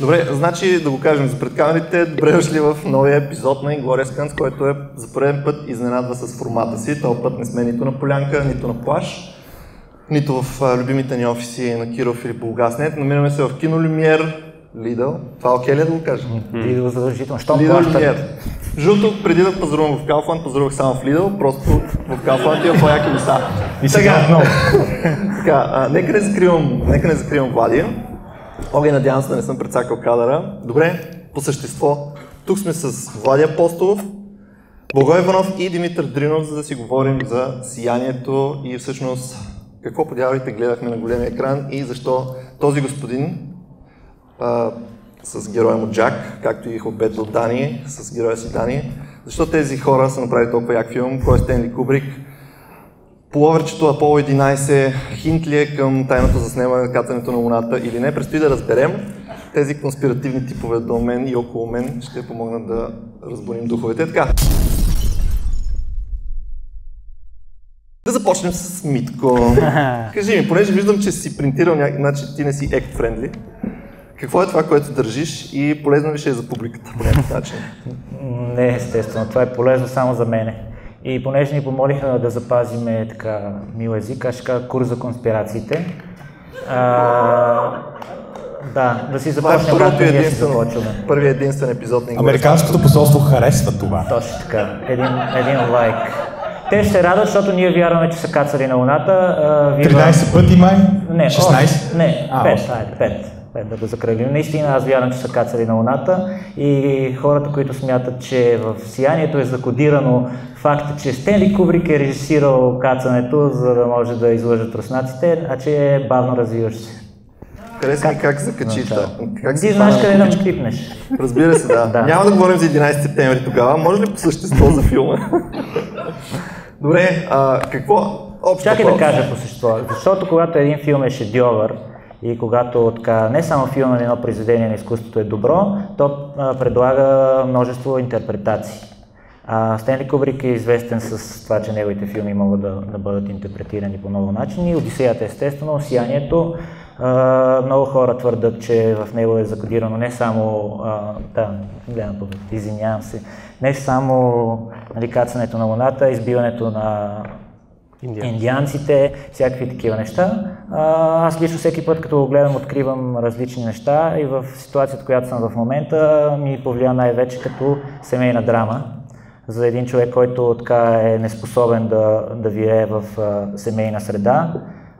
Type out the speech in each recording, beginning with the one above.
Добре, значи да го кажем за пред камерите, добре дошли в новия епизод на Inglourious Skans, който е за първен път изненадва с формата си. Този път не сме нито на полянка, нито на плаш, нито в а, любимите ни офиси на Киров или Булгаснет. Намираме се в Кино Люмиер, Лидъл. Това окей ли е да го кажем? Лидъл задължително. Щом Лидъл. Люмиер. Жълто, преди да пазарувам в Калфанд, пазарувах само в Лидъл, просто в Калфанд има по-яки места. И сега отново. Така, а, нека не закривам, нека не закривам Влади. Оги, надявам се да не съм прецакал кадъра. Добре, по същество. Тук сме с Влади Апостолов, Благой Иванов и Димитър Дринов, за да си говорим за сиянието и всъщност какво по дяволите гледахме на големия екран и защо този господин а, с героя му Джак, както и Хобет от Дани, с героя си Дани, защо тези хора са направили толкова як филм, кой е Стенли Кубрик, Половерчето Аполо 11 хинт ли е към тайното заснемане на кацането на Луната или не, предстои да разберем. Тези конспиративни типове до мен и около мен ще помогнат да разбудим духовете. Така. Да започнем с Митко. Кажи ми, понеже виждам, че си принтирал някакъв начин, ти не си ек-френдли. Какво е това, което държиш и полезно ли ще е за публиката по някакъв начин? Не, естествено. Това е полезно само за мене. И понеже ни помолиха да запазиме така мил език, аз ще кажа курс за конспирациите. А, да, да си започнем както ние си започваме. първия единствен епизод на Американското посолство харесва това. Точно така. Един, един лайк. Те ще радват, защото ние вярваме, че са кацали на Луната. А, вие 13 пъти май? Не, 16? още- не, А, 5, още. айде, 5. 5 да го закръглим. Наистина аз вярвам, че са кацали на Луната и хората, които смятат, че в сиянието е закодирано факта, че Стенли Кубрик е режисирал кацането, за да може да излъжат руснаците, а че е бавно развиващ се. Хареса ми как закачи. Начало. Как Ти знаеш къде да ме клипнеш. Разбира се, да. Да. Няма да говорим за 11 септември тогава. Може ли по същество за филма? Добре, а, какво? Общо Чакай да кажа по същество. Защото когато един филм е шедьовър и когато така, не само филма на едно произведение на изкуството е добро, то а, предлага множество интерпретации. А, Стенли Кубрик е известен с това, че неговите филми могат да, да бъдат интерпретирани по много начини. Одисеята естествено, Сиянието. А, много хора твърдат, че в него е закодирано не само, а, да, гледам, извинявам се, не само нали, кацането на Луната, избиването на индианците, всякакви такива неща. Аз лично всеки път, като го гледам, откривам различни неща и в ситуацията, която съм в момента, ми повлия най-вече като семейна драма за един човек, който така е неспособен да, да вие в семейна среда.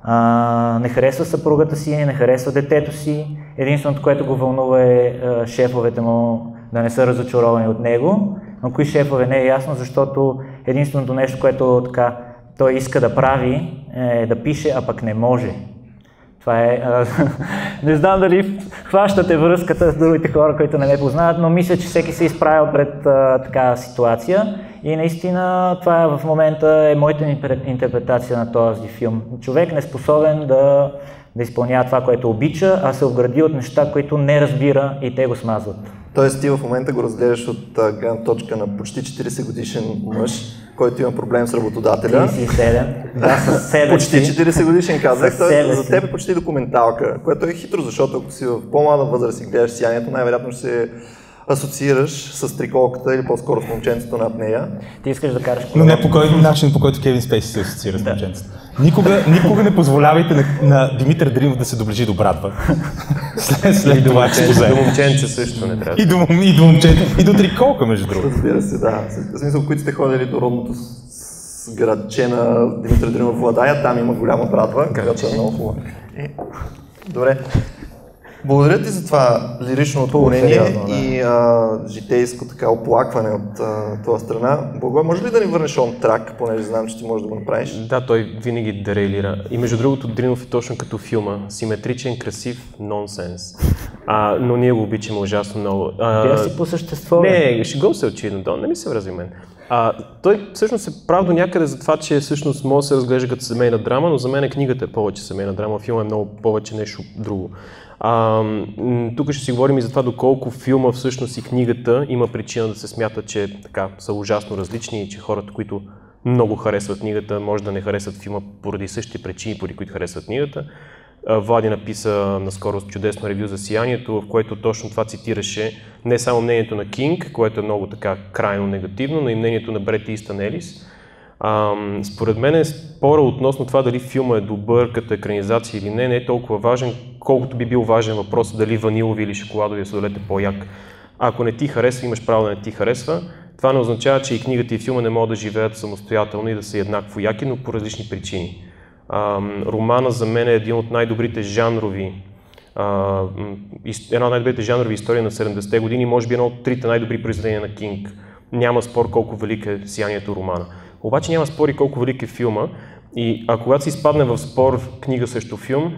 А, не харесва съпругата си, не харесва детето си. Единственото, което го вълнува е шефовете му да не са разочаровани от него. Но кои шефове не е ясно, защото единственото нещо, което така той иска да прави е да пише, а пък не може. Това е... А, не знам дали хващате връзката с другите хора, които не ме познават, но мисля, че всеки се е изправил пред такава ситуация и наистина това е в момента е моята интер- интерпретация на този филм. Човек не способен да, да изпълнява това, което обича, а се огради от неща, които не разбира и те го смазват. Тоест ти в момента го разглеждаш от гледна точка на почти 40 годишен мъж, който има проблем с работодателя. 37, да, с себе Почти си. 40 годишен казах, Със себе за теб е почти документалка, което е хитро, защото ако си в по-млада възраст и гледаш сиянието, най-вероятно ще се асоциираш с триколката или по-скоро с момченцето над нея. Ти искаш да караш Но не по кой начин, по който Кевин Спейси се асоциира с момченцето. Никога, никога не позволявайте на, на Димитър Дринов да се доближи до Брадва. след, след това експозе. До момченце също не трябва. И до, и до момчето, и до триколка, между другото. Разбира се, да. В смисъл, които сте ходили до родното с- градче на Димитър Дринов Владая, там има голяма брадва, която е много хубава. Е, Добре. Благодаря ти за това лирично отклонение да. и а, житейско така оплакване от а, твоя страна. Благой, може ли да ни върнеш он трак, понеже знам, че ти можеш да го направиш? Да, той винаги дерейлира. И между другото, Дринов е точно като филма. Симетричен, красив, нонсенс. А, но ние го обичаме ужасно много. А, Тя си по същество. Не, шегувам се очевидно, да, не ми се врази мен. А, той всъщност е прав до някъде за това, че всъщност може да се разглежда като семейна драма, но за мен книгата е повече семейна драма, филма е много повече нещо друго. А, тук ще си говорим и за това доколко филма всъщност и книгата има причина да се смята, че така, са ужасно различни и че хората, които много харесват книгата, може да не харесват филма поради същите причини, поради които харесват книгата. Влади написа наскоро чудесно ревю за Сиянието, в което точно това цитираше не само мнението на Кинг, което е много така крайно негативно, но и мнението на Брет Истън Елис. Според мен е спора относно това дали филма е добър като екранизация или не, не е толкова важен, колкото би бил важен въпрос дали ванилови или шоколадови сладолет е по-як. Ако не ти харесва, имаш право да не ти харесва. Това не означава, че и книгата и филма не могат да живеят самостоятелно и да са еднакво яки, но по различни причини. Ам, романа за мен е един от най-добрите жанрови а, една от най-добрите жанрови истории на 70-те години, може би едно от трите най-добри произведения на Кинг. Няма спор колко велик е сиянието романа. Обаче няма спор и колко велик е филма. И а когато се изпадне в спор книга срещу филм,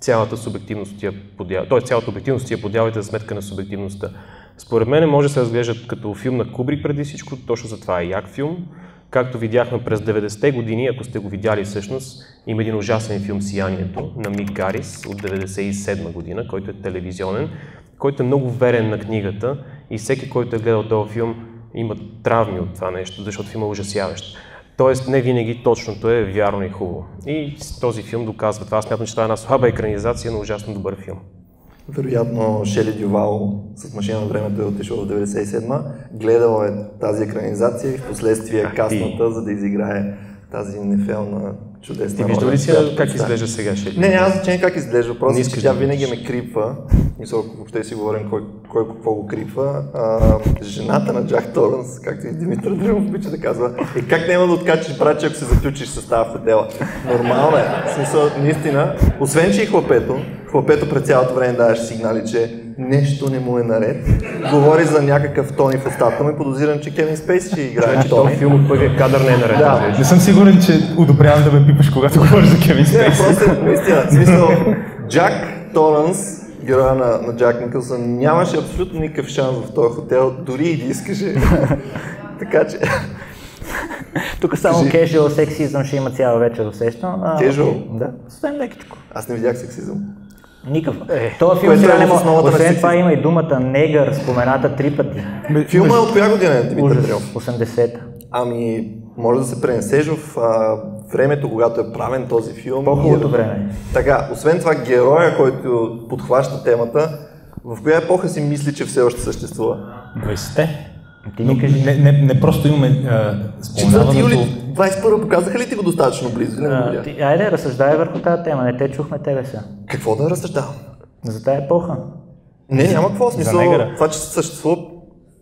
цялата субективност тия подява, т.е. цялата обективност тия подявите за сметка на субективността. Според мен може да се разглеждат като филм на Кубрик преди всичко, точно за това е як филм. Както видяхме през 90-те години, ако сте го видяли всъщност, има един ужасен филм Сиянието на Мик Гарис от 97 година, който е телевизионен, който е много верен на книгата и всеки, който е гледал този филм, има травми от това нещо, защото филм е ужасяващ. Тоест, не винаги точното е вярно и хубаво. И този филм доказва това. Аз смятам, че това е една слаба екранизация, но ужасно добър филм. Вероятно Шели Дювал с машина на времето е отишъл в 97-ма, гледал е тази екранизация и в последствие касната, за да изиграе тази нефелна чудесна Ти виждал ли си как изглежда сега Шели? Не, няма значение как изглежда, просто че тя винаги ме крипва. Мисля, ако въобще си говорим кой, кой какво го крипва. А, жената на Джак Торънс, както и Димитър Дръмов обича да казва, е как няма да откачиш браче, ако се заключиш с тази в хотела. Нормално е. В смисъл, наистина, освен, че и хлапето, хлапето през цялото време даваш сигнали, че нещо не му е наред. Говори за някакъв Тони в устата му и подозирам, че Кевин Спейс ще играе Значи този филм от първия кадър не е наред. Да. Не съм сигурен, че одобрявам да ме пипаш, когато говориш за Кевин Не, Спейс. просто е наистина. Смисъл, Джак Торънс, героя на, на Джак Никълсън, нямаше абсолютно никакъв шанс в този хотел, дори и да искаше. така че, Тук само casual сексизъм ще има цяла вечер, усещам. Окей, Да, съвсем лекичко. аз не видях сексизъм. Никакъв. Е, Това филм сега е не може. Освен това има и думата негър, спомената три пъти. Филма е от коя година е, Димитър Ужас. Дрилов? 80-та. Ами, може да се пренесеш в а, времето, когато е правен този филм. По-хубавото И- време. Така, освен това, героя, който подхваща темата, в коя епоха си мисли, че все още съществува? 20-те. Ти Но ми кажи. не, не, не просто имаме а, 4 юли споменаването. 21 показаха ли ти го достатъчно близо? Не А, ти, айде, разсъждай върху тази тема, не те чухме тебе сега. Какво да разсъждавам? За тази епоха. Не, няма какво смисъл. Това, че съществува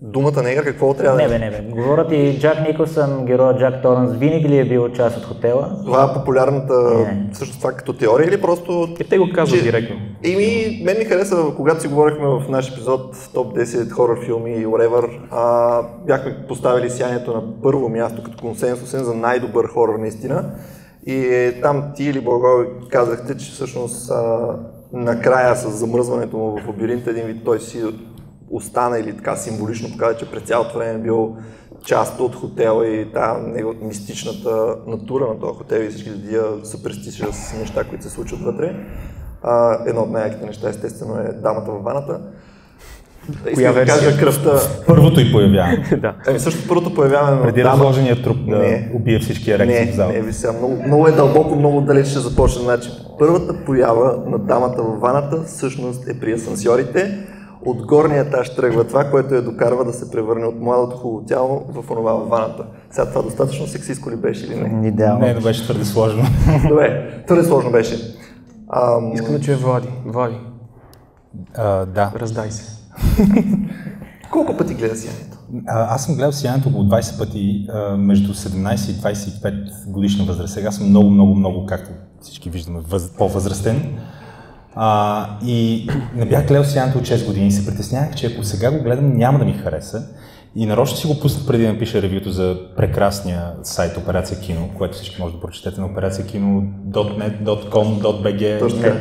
думата негър, какво трябва да Не бе, не бе. Говорят и Джак Николсън, героя Джак Торънс, винаги ли е бил част от хотела? Това е популярната, Не. също това като теория или просто... И те го казват Че- директно. Еми, мен ми хареса, когато си говорихме в наш епизод топ 10 хорор филми и whatever, а, бяхме поставили сиянието на първо място като консенсусен за най-добър хорор наистина. И е, там ти или Благой казахте, че всъщност а, накрая с замръзването му в лабиринта един вид той си остана или така символично показа, че през цялото време е бил част от хотела и него, мистичната натура на този хотел и всички тия суперстишъс неща, които се случват вътре. А, едно от най-яките неща, естествено, е дамата във ваната. Да, искам да кажа кръвта. Първото и появяване. да. Ами също първото появяване на Преди дама- разложения труп да Не. убие всички ерекции не, в зала. не, ви сега, много, много е дълбоко, много далеч ще започне. Значи, първата поява на дамата във ваната всъщност е при асансьорите. От горния етаж тръгва това, което я докарва да се превърне от младото хубаво тяло в онова във ваната. Сега това достатъчно сексистко ли беше или не? Идеално. Не, не беше твърде сложно. Добре, твърде сложно беше. Ам, Искам да чуя Влади. Влади, А, да. раздай се. колко пъти гледа сиянието? А, аз съм гледал сиянието около 20 пъти а, между 17 и 25 годишна възраст. Сега съм много, много, много, както всички виждаме, въз, по-възрастен. А, и не бях гледал сиянието от 6 години и се притеснявах, че ако сега го гледам, няма да ми хареса. И нарочно си го пуснах преди да напиша ревюто за прекрасния сайт Операция Кино, което всички може да прочетете на operациakino.net.com.bg Точно така.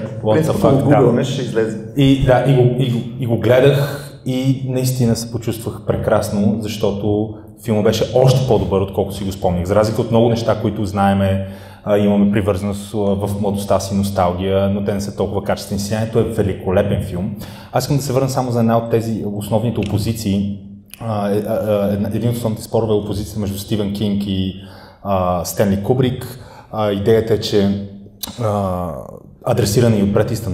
Да. ще излезе. И да, и го, и, го, и го гледах и наистина се почувствах прекрасно, защото филмът беше още по-добър, отколкото си го спомних. За разлика от много неща, които знаеме, имаме привързаност в младостта си, носталгия, но те не са толкова качествени. Сиянието е великолепен филм. Аз искам да се върна само за една от тези основните опозиции. Е- един от основните спорове е опозицията между Стивен Кинг и Стенли Кубрик. Идеята е, че а, и от Брет Истън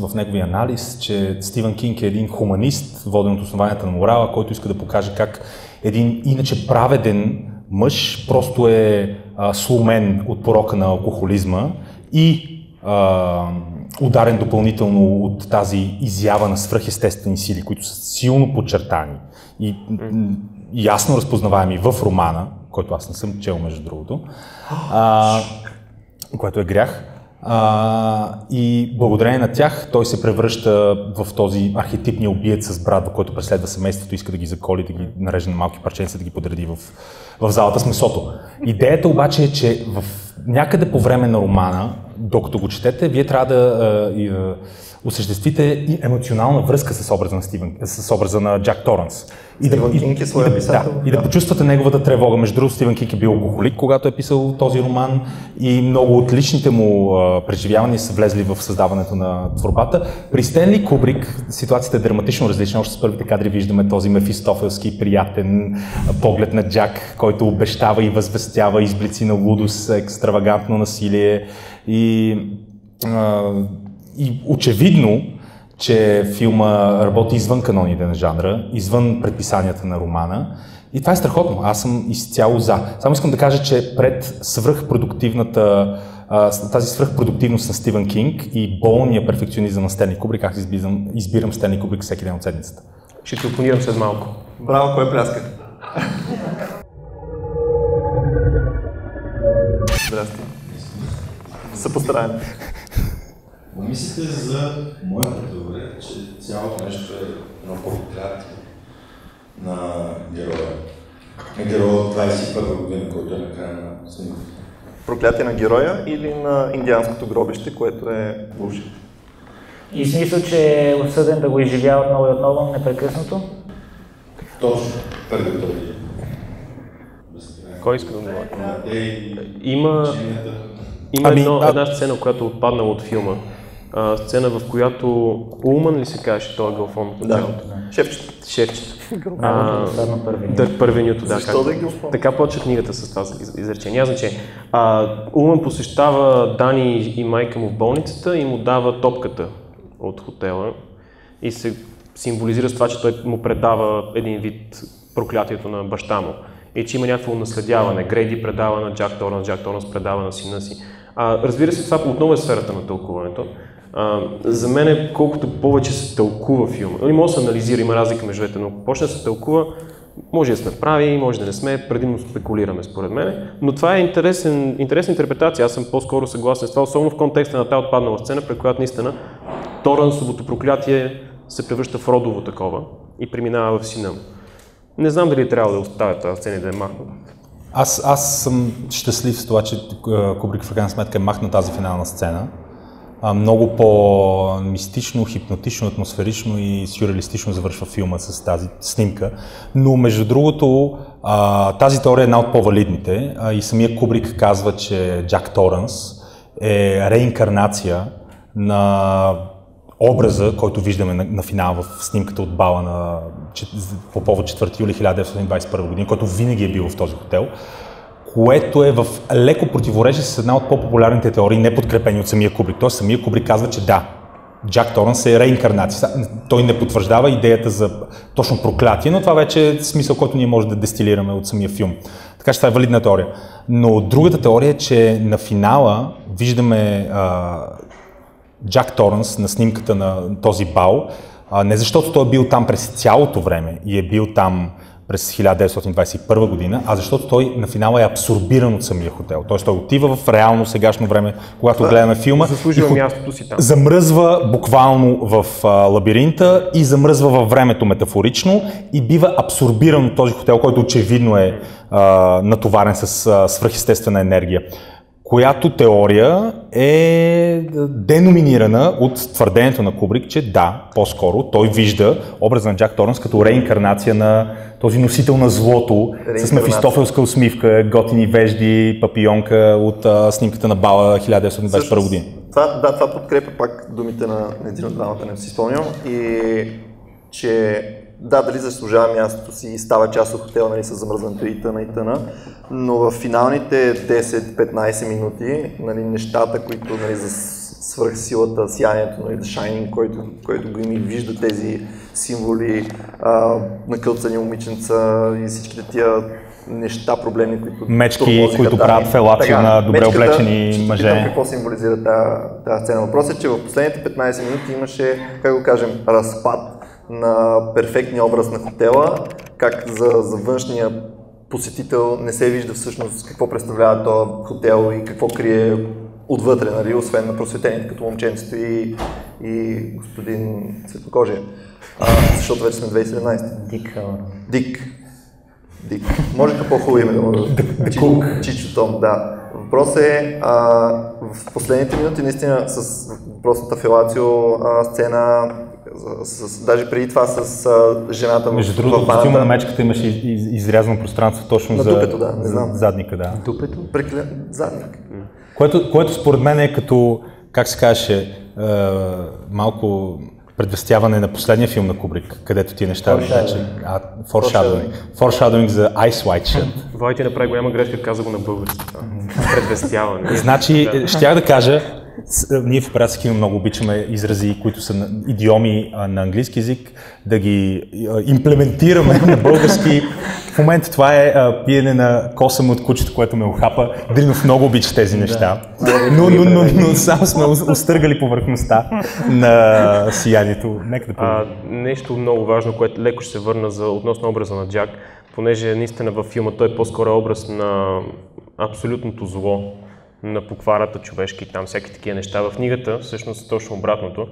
в неговия анализ, че Стивен Кинг е един хуманист, воден от основанията на морала, който иска да покаже как един иначе праведен мъж просто е а, сломен от порока на алкохолизма и а, ударен допълнително от тази изява на свръхестествени сили, които са силно подчертани и ясно разпознаваеми в романа, който аз не съм чел между другото, а, което е грях. А, и благодарение на тях той се превръща в този архетипния убиец с брат, който преследва семейството, иска да ги заколи, да ги нареже на малки парченца, да ги подреди в, в залата с месото. Идеята обаче е, че в някъде по време на романа, докато го четете, вие трябва да, да осъществите и емоционална връзка с образа на, Стивен, с образа на Джак Торънс. И да, Кинг е своя и, да, писател. Да, и да почувствате неговата тревога. Между другото, Стивен Кинг е бил алкохолик, когато е писал този роман и много от личните му а, преживявания са влезли в създаването на творбата. При Стенли Кубрик ситуацията е драматично различна. Още с първите кадри виждаме този мефистофелски приятен поглед на Джак, който обещава и възвестява изблици на лудост, екстравагантно насилие и а, и очевидно, че филма работи извън каноните на жанра, извън предписанията на романа. И това е страхотно. Аз съм изцяло за. Само искам да кажа, че пред свръхпродуктивната тази свръхпродуктивност на Стивен Кинг и болния перфекционизъм на Стенли Кубрик, аз избирам, избирам Стенли Кубрик всеки ден от седмицата. Ще ти опонирам след малко. Браво, кой пляска? Здрасти. Съпостараем. Помислите за моята теория, че цялото нещо е едно проклятие на героя. На героя от 21 година, който е на края на снимката. Проклятие на героя или на индианското гробище, което е бувши? И смисъл, че е осъден да го изживява отново и отново, непрекъснато? Точно, първи този. Кой иска да отговори? Е, Има, има Ами, едно, една сцена, която е отпаднала от филма. А, сцена, в която Улман ли се каже, той е Галфон от Да. началото? Шефчето. Шефчето. Първи. Да, първи Нюто, да. Защо да ги опомня? Така почва книгата с това из- изречение. Няма значение. А, Улман посещава Дани и майка му в болницата и му дава топката от хотела и се символизира с това, че той му предава един вид проклятието на баща му и че има някакво наследяване. Грейди предава на Джак Торнс, Джак Торнс предава на сина си. А, разбира се, това отново е сферата на тълкуването. За мен, е, колкото повече се тълкува филма, или може да се анализира, има разлика между двете, но ако почне да се тълкува, може да сме прави, може да не сме, предимно спекулираме според мен, но това е интересен, интересна интерпретация. Аз съм по-скоро съгласен с това, особено в контекста на тази отпаднала сцена, при която наистина Торансовото проклятие се превръща в родово такова и преминава в сина му. Не знам дали трябва да оставя тази сцена и да е махната. Аз, аз съм щастлив с това, че Кубрик в крайна сметка е махна тази финална сцена. Много по-мистично, хипнотично, атмосферично и сюрреалистично завършва филма с тази снимка. Но между другото, тази теория е една от по-валидните и самия Кубрик казва, че Джак Торънс е реинкарнация на образа, който виждаме на, на финал в снимката от бала на, по повод 4 юли 1921 година, който винаги е бил в този хотел, което е в леко противоречие с една от по-популярните теории, не подкрепени от самия Кубрик. Тоест самия Кубрик казва, че да, Джак Торънс е реинкарнация. Той не потвърждава идеята за точно проклятие, но това вече е смисъл, който ние може да дестилираме от самия филм. Така че това е валидна теория. Но другата теория е, че на финала виждаме а, Джак Торънс на снимката на този бал, а, не защото той е бил там през цялото време и е бил там през 1921 година, а защото той на финала е абсорбиран от самия хотел. Тоест той отива в реално сегашно време, когато гледаме филма. Заслужива и хо- мястото си там. Замръзва буквално в а, лабиринта и замръзва във времето метафорично и бива абсорбиран от този хотел, който очевидно е а, натоварен с а, свръхестествена енергия която теория е деноминирана от твърдението на Кубрик, че да, по-скоро той вижда образа на Джак Торнс като реинкарнация на този носител на злото с мефистофелска усмивка, готини вежди, папионка от а, снимката на Бала 1921 година. Това, да, това подкрепя пак думите на на един от двамата, не си спомням. И че да, дали заслужава мястото си и става част от хотела нали, с замръзването и тъна и тъна, но в финалните 10-15 минути нали, нещата, които нали, за свръхсилата, сиянието, нали, The Shining, който, който го има и вижда тези символи, а, накълцани момиченца и всичките тия неща, проблеми, които Мечки, които правят фелация на добре мечката, облечени мъже. питам какво символизира тази, тази сцена. Въпросът е, че в последните 15 минути имаше, как го кажем, разпад на перфектния образ на хотела, как за, за външния посетител не се вижда всъщност какво представлява този хотел и какво крие отвътре, нали, освен на просветените като момченцето и, и господин Светлокожия. А, защото вече сме 2017. Дик. Дик. Дик. Можеха по-хубаво име да му дадат. Чи- Чичо Том, да. Въпросът е, а, в последните минути наистина с въпросната фелацио а, сцена, с, с, даже преди това с а, жената в, Между другото, в филма на мечката имаше из- из- изрязано пространство точно На за, дупето, да, не знам. за задника, да. Дупето? Прекле... Задник. Което, което според мен е като, как се казваше, е, малко предвестяване на последния филм на Кубрик, където тия неща вече... А, foreshadowing. Foreshadowing за Ice White Shit. Вой ти направи голяма грешка, каза го на български. Предвестяване. Значи, щях да кажа, ние в операцията много обичаме изрази, които са на- идиоми а, на английски язик, да ги а, имплементираме на български. В момента това е а, пиене на косъм от кучето, което ме охапа. Дринов много обича тези неща. Но, но, но, но само сме устъргали повърхността на сиянието. Нека да А, нещо много важно, което леко ще се върна за, относно образа на Джак, понеже наистина във филма той е по-скоро образ на абсолютното зло, на покварата човешки, там всяки такива неща. В книгата всъщност точно обратното.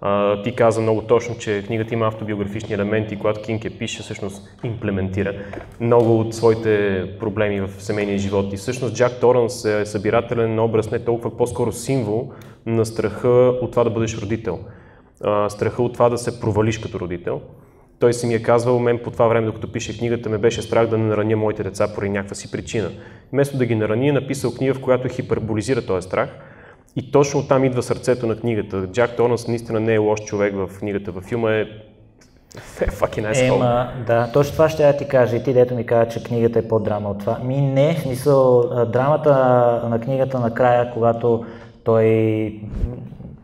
А, ти каза много точно, че книгата има автобиографични елементи, когато Кинг я пише, всъщност имплементира много от своите проблеми в семейния живот. И всъщност Джак Торънс е събирателен образ, не толкова по-скоро символ на страха от това да бъдеш родител а, страха от това да се провалиш като родител. Той си ми е казвал, мен по това време, докато пише книгата, ме беше страх да не нараня моите деца поради някаква си причина. Вместо да ги нарани, е написал книга, в която хиперболизира този страх. И точно оттам идва сърцето на книгата. Джак Торнс наистина не е лош човек в книгата. Във филма е fucking asshole. Ема, да, точно това ще я ти кажа. И ти, дето ми каза, че книгата е по-драма от това. Ми не, в смисъл, драмата на книгата накрая, когато той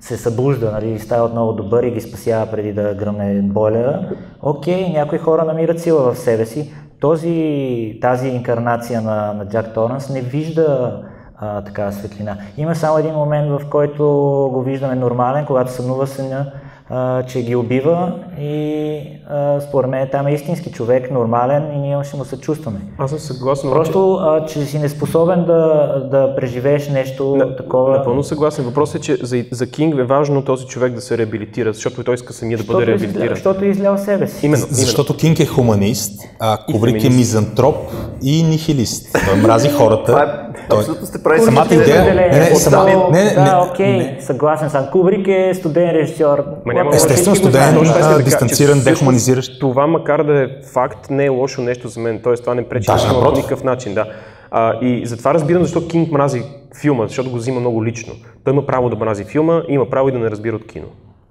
се събужда, нали, става отново добър и ги спасява преди да гръмне бойлера. Окей, някои хора намират сила в себе си. Този, тази инкарнация на, на Джак Торнс не вижда а, такава светлина. Има само един момент, в който го виждаме нормален, когато сънува съня, а, че ги убива и а, според мен там е истински човек, нормален и ние ще му се чувстваме. Аз съм съгласен. Просто, а, че си неспособен да, да преживееш нещо На- такова. Напълно съгласен. Въпросът е, че за, за Кинг е важно този човек да се реабилитира, защото той иска самия да бъде е реабилитиран. защото е излял себе си. Именно, именно. Защото Кинг е хуманист, а Кубрик е мизантроп и нихилист. Той мрази хората. Е, Той- абсолютно сте прави. Самата идея- Определение. не, не, сама- не, не, да, не, окей, не. съгласен съм. Кубрик е студен режисьор. Ма няма Естествено, студен, а, да че дистанциран, дехуманизиращ. Това, макар да е факт, не е лошо нещо за мен. Тоест, това не пречи филма по никакъв начин. Да. А, и затова разбирам защо Кинг мрази филма, защото го взима много лично. Той има право да мрази филма, има право и да не разбира от кино.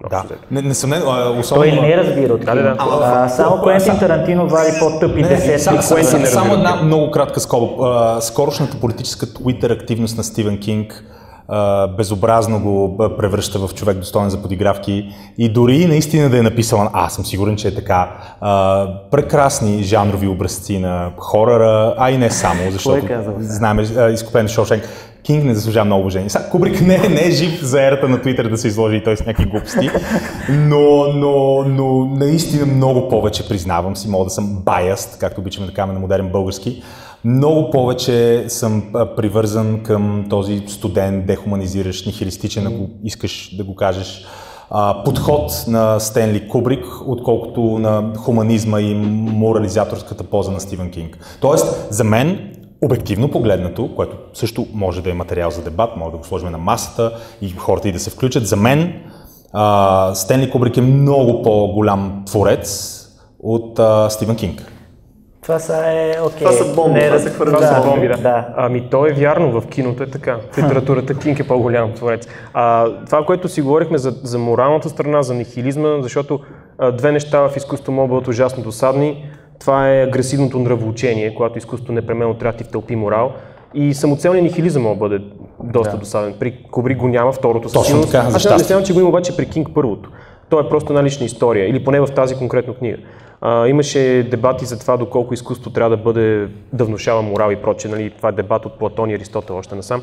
Да, не- несъмнено, а, Той особено... не разбира от Да, да, да. кино. А, Само Куентин Тарантино вади по-тъпи Не, десетки. само, една много кратка скоба. А, Скорошната политическа Twitter активност на Стивен Кинг а, безобразно го превръща в човек достоен за подигравки и дори наистина да е написала, аз съм сигурен, че е така, а, прекрасни жанрови образци на хорора, а и не само, защото знаем изкупен Шошенк. Кинг не заслужава много уважение. Сега, Кубрик не, не е жив за ерата на Twitter да се изложи и той с някакви глупости, но, но, но наистина много повече признавам си, мога да съм biased, както обичаме да казваме на модерен български, много повече съм привързан към този студент, дехуманизиращ, нихилистичен, ако искаш да го кажеш, подход на Стенли Кубрик, отколкото на хуманизма и морализаторската поза на Стивен Кинг. Тоест, за мен, обективно погледнато, което също може да е материал за дебат, може да го сложим на масата и хората и да се включат, за мен Стенли Кубрик е много по-голям творец от Стивен Кинг. Това са е окей. Това са бомби, Не, това са хвърляни да, бомби, да. да. Ами то е вярно, в киното е така. В литературата Кинг е по-голям творец. А, това, което си говорихме за, за моралната страна, за нихилизма, защото а, две неща в изкуството могат да бъдат ужасно досадни. Това е агресивното нравоучение, когато изкуството непременно трябва да ти втълпи морал. И самоцелният нихилизъм може да бъде доста Да. досаден. При Кубрик го няма второто. със Точно сигурност. Аз не- че го има обаче при Кинг първото. То е просто една лична история, или поне в тази конкретно книга. А, имаше дебати за това доколко изкуство трябва да бъде, да внушава морал и прочее. Нали? Това е дебат от Платон и Аристотел още насам.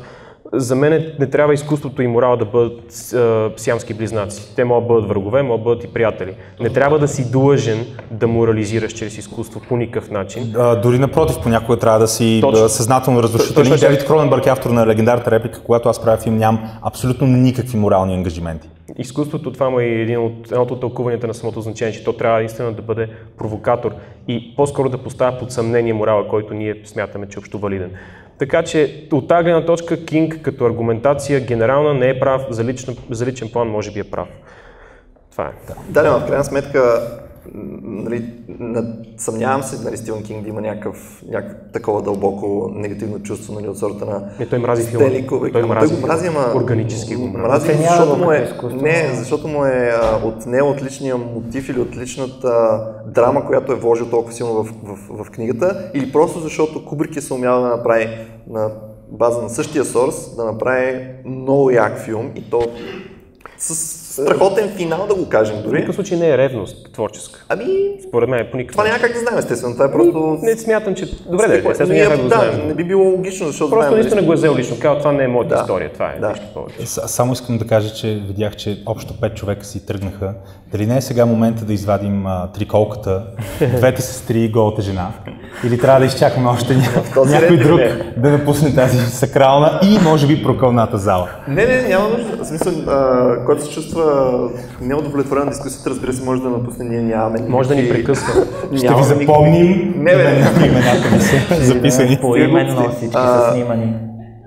За мен не трябва изкуството и морала да бъдат а, сиамски близнаци. Те могат да бъдат врагове, могат да бъдат и приятели. Не трябва да си длъжен да морализираш чрез изкуство по никакъв начин. А, дори напротив, понякога трябва да си Точно. съзнателно разрушителен. Така. Девид Кроненбърг е автор на легендарната реплика, когато аз правя филм, нямам абсолютно никакви морални ангажименти. Изкуството, това му е един от, едното от тълкуванията на самото значение, че то трябва наистина да бъде провокатор и по-скоро да поставя под съмнение морала, който ние смятаме, че е общо валиден. Така че от тази гледна точка Кинг като аргументация генерална не е прав, за, лично, за личен план може би е прав. Това е. Да, да, но в крайна сметка, нали, на, съмнявам се, нали, Стивен Кинг да има някакъв, някакво такова дълбоко негативно чувство, нали, от сорта на... Не, той мрази филма. Кубрик. Той мрази той го мрази, ама... Органически го мрази. мрази. Защото му е... Не, защото му е а, от не от личния мотив или от личната драма, която е вложил толкова силно в, в, в книгата, или просто защото Кубрик е се умял да направи на база на същия сорс, да направи много як филм и то с страхотен финал да го кажем В дори. никакъв случай не е ревност творческа. Ами, Според мен по никакъв това няма как да знаем, естествено. Това е просто... Не смятам, че... Добре, да, Естествено, естествено няма как да го да, знаем. не би било логично, защото Просто знаем, нищо не го е взел лично. Казва, това не е моята Да. история. Това е Да. нищо повече. С- Само искам да кажа, че видях, че общо 5 човека си тръгнаха. Дали не е сега момента да извадим а, триколката, двете сестри и голата жена? Или трябва да изчакаме още някой друг не? да напусне тази сакрална и може би прокълната зала? Не, не, няма нужда. В смисъл, който се чувства неудовлетворен от дискусията, разбира се, може да напусне. Ние нямаме. Може да ни прекъсва. Ще ви запомним. Не, бе. Имената не са записани. Поименно всички са снимани.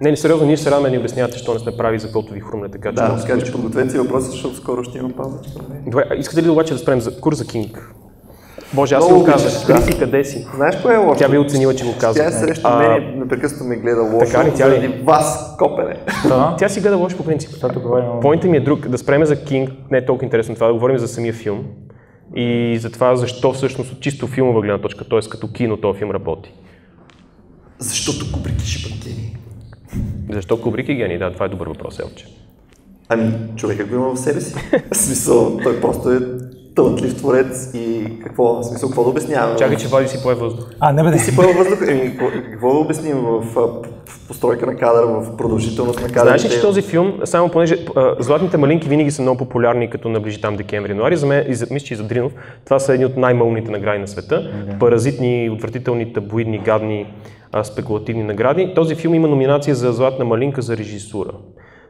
Не, не, сериозно, ние се радваме да ни обяснявате, що не сме прави, за каквото ви хрумне, така че Да, така че подгответе си въпроса, защото скоро ще има пауза. Добре, искате ли обаче да спрем за курс за Кинг? Боже, аз си Много го казах. Къде да. си, къде си? Знаеш кое е лошо? Тя би оценила, че го казах. Тя е срещу А, мен непрекъснато ме гледа лошо Така ли, тя ли? вас, копеле. Да. Тя си гледа лошо по принцип. Поинтът ми е друг. Да спреме за Кинг, не е толкова интересно това, да говорим за самия филм. И за това защо всъщност от чисто филмова гледна точка, т.е. като кино този филм работи. Защото Кубрик е шипантини. Защо Кубрик е гений? Да, това е добър въпрос, Елче. Ами, човекът го има в себе си. В смисъл, той просто е талантлив творец и какво, в смисъл, какво да обясняваме? Чакай, че вади си пое въздух. А, не бе, не. си първо въздух, еми, какво, какво да обясним в, в постройка на кадър, в продължителност на кадър? Знаеш ли, че този филм, само понеже а, Златните малинки винаги са много популярни, като наближи там декември-януари, за мен, и за, мисля, че и за Дринов, това са едни от най-мълните награди на света. Паразитни, отвратителни, таблоидни, гадни, а, спекулативни награди. Този филм има номинация за Златна малинка за режисура.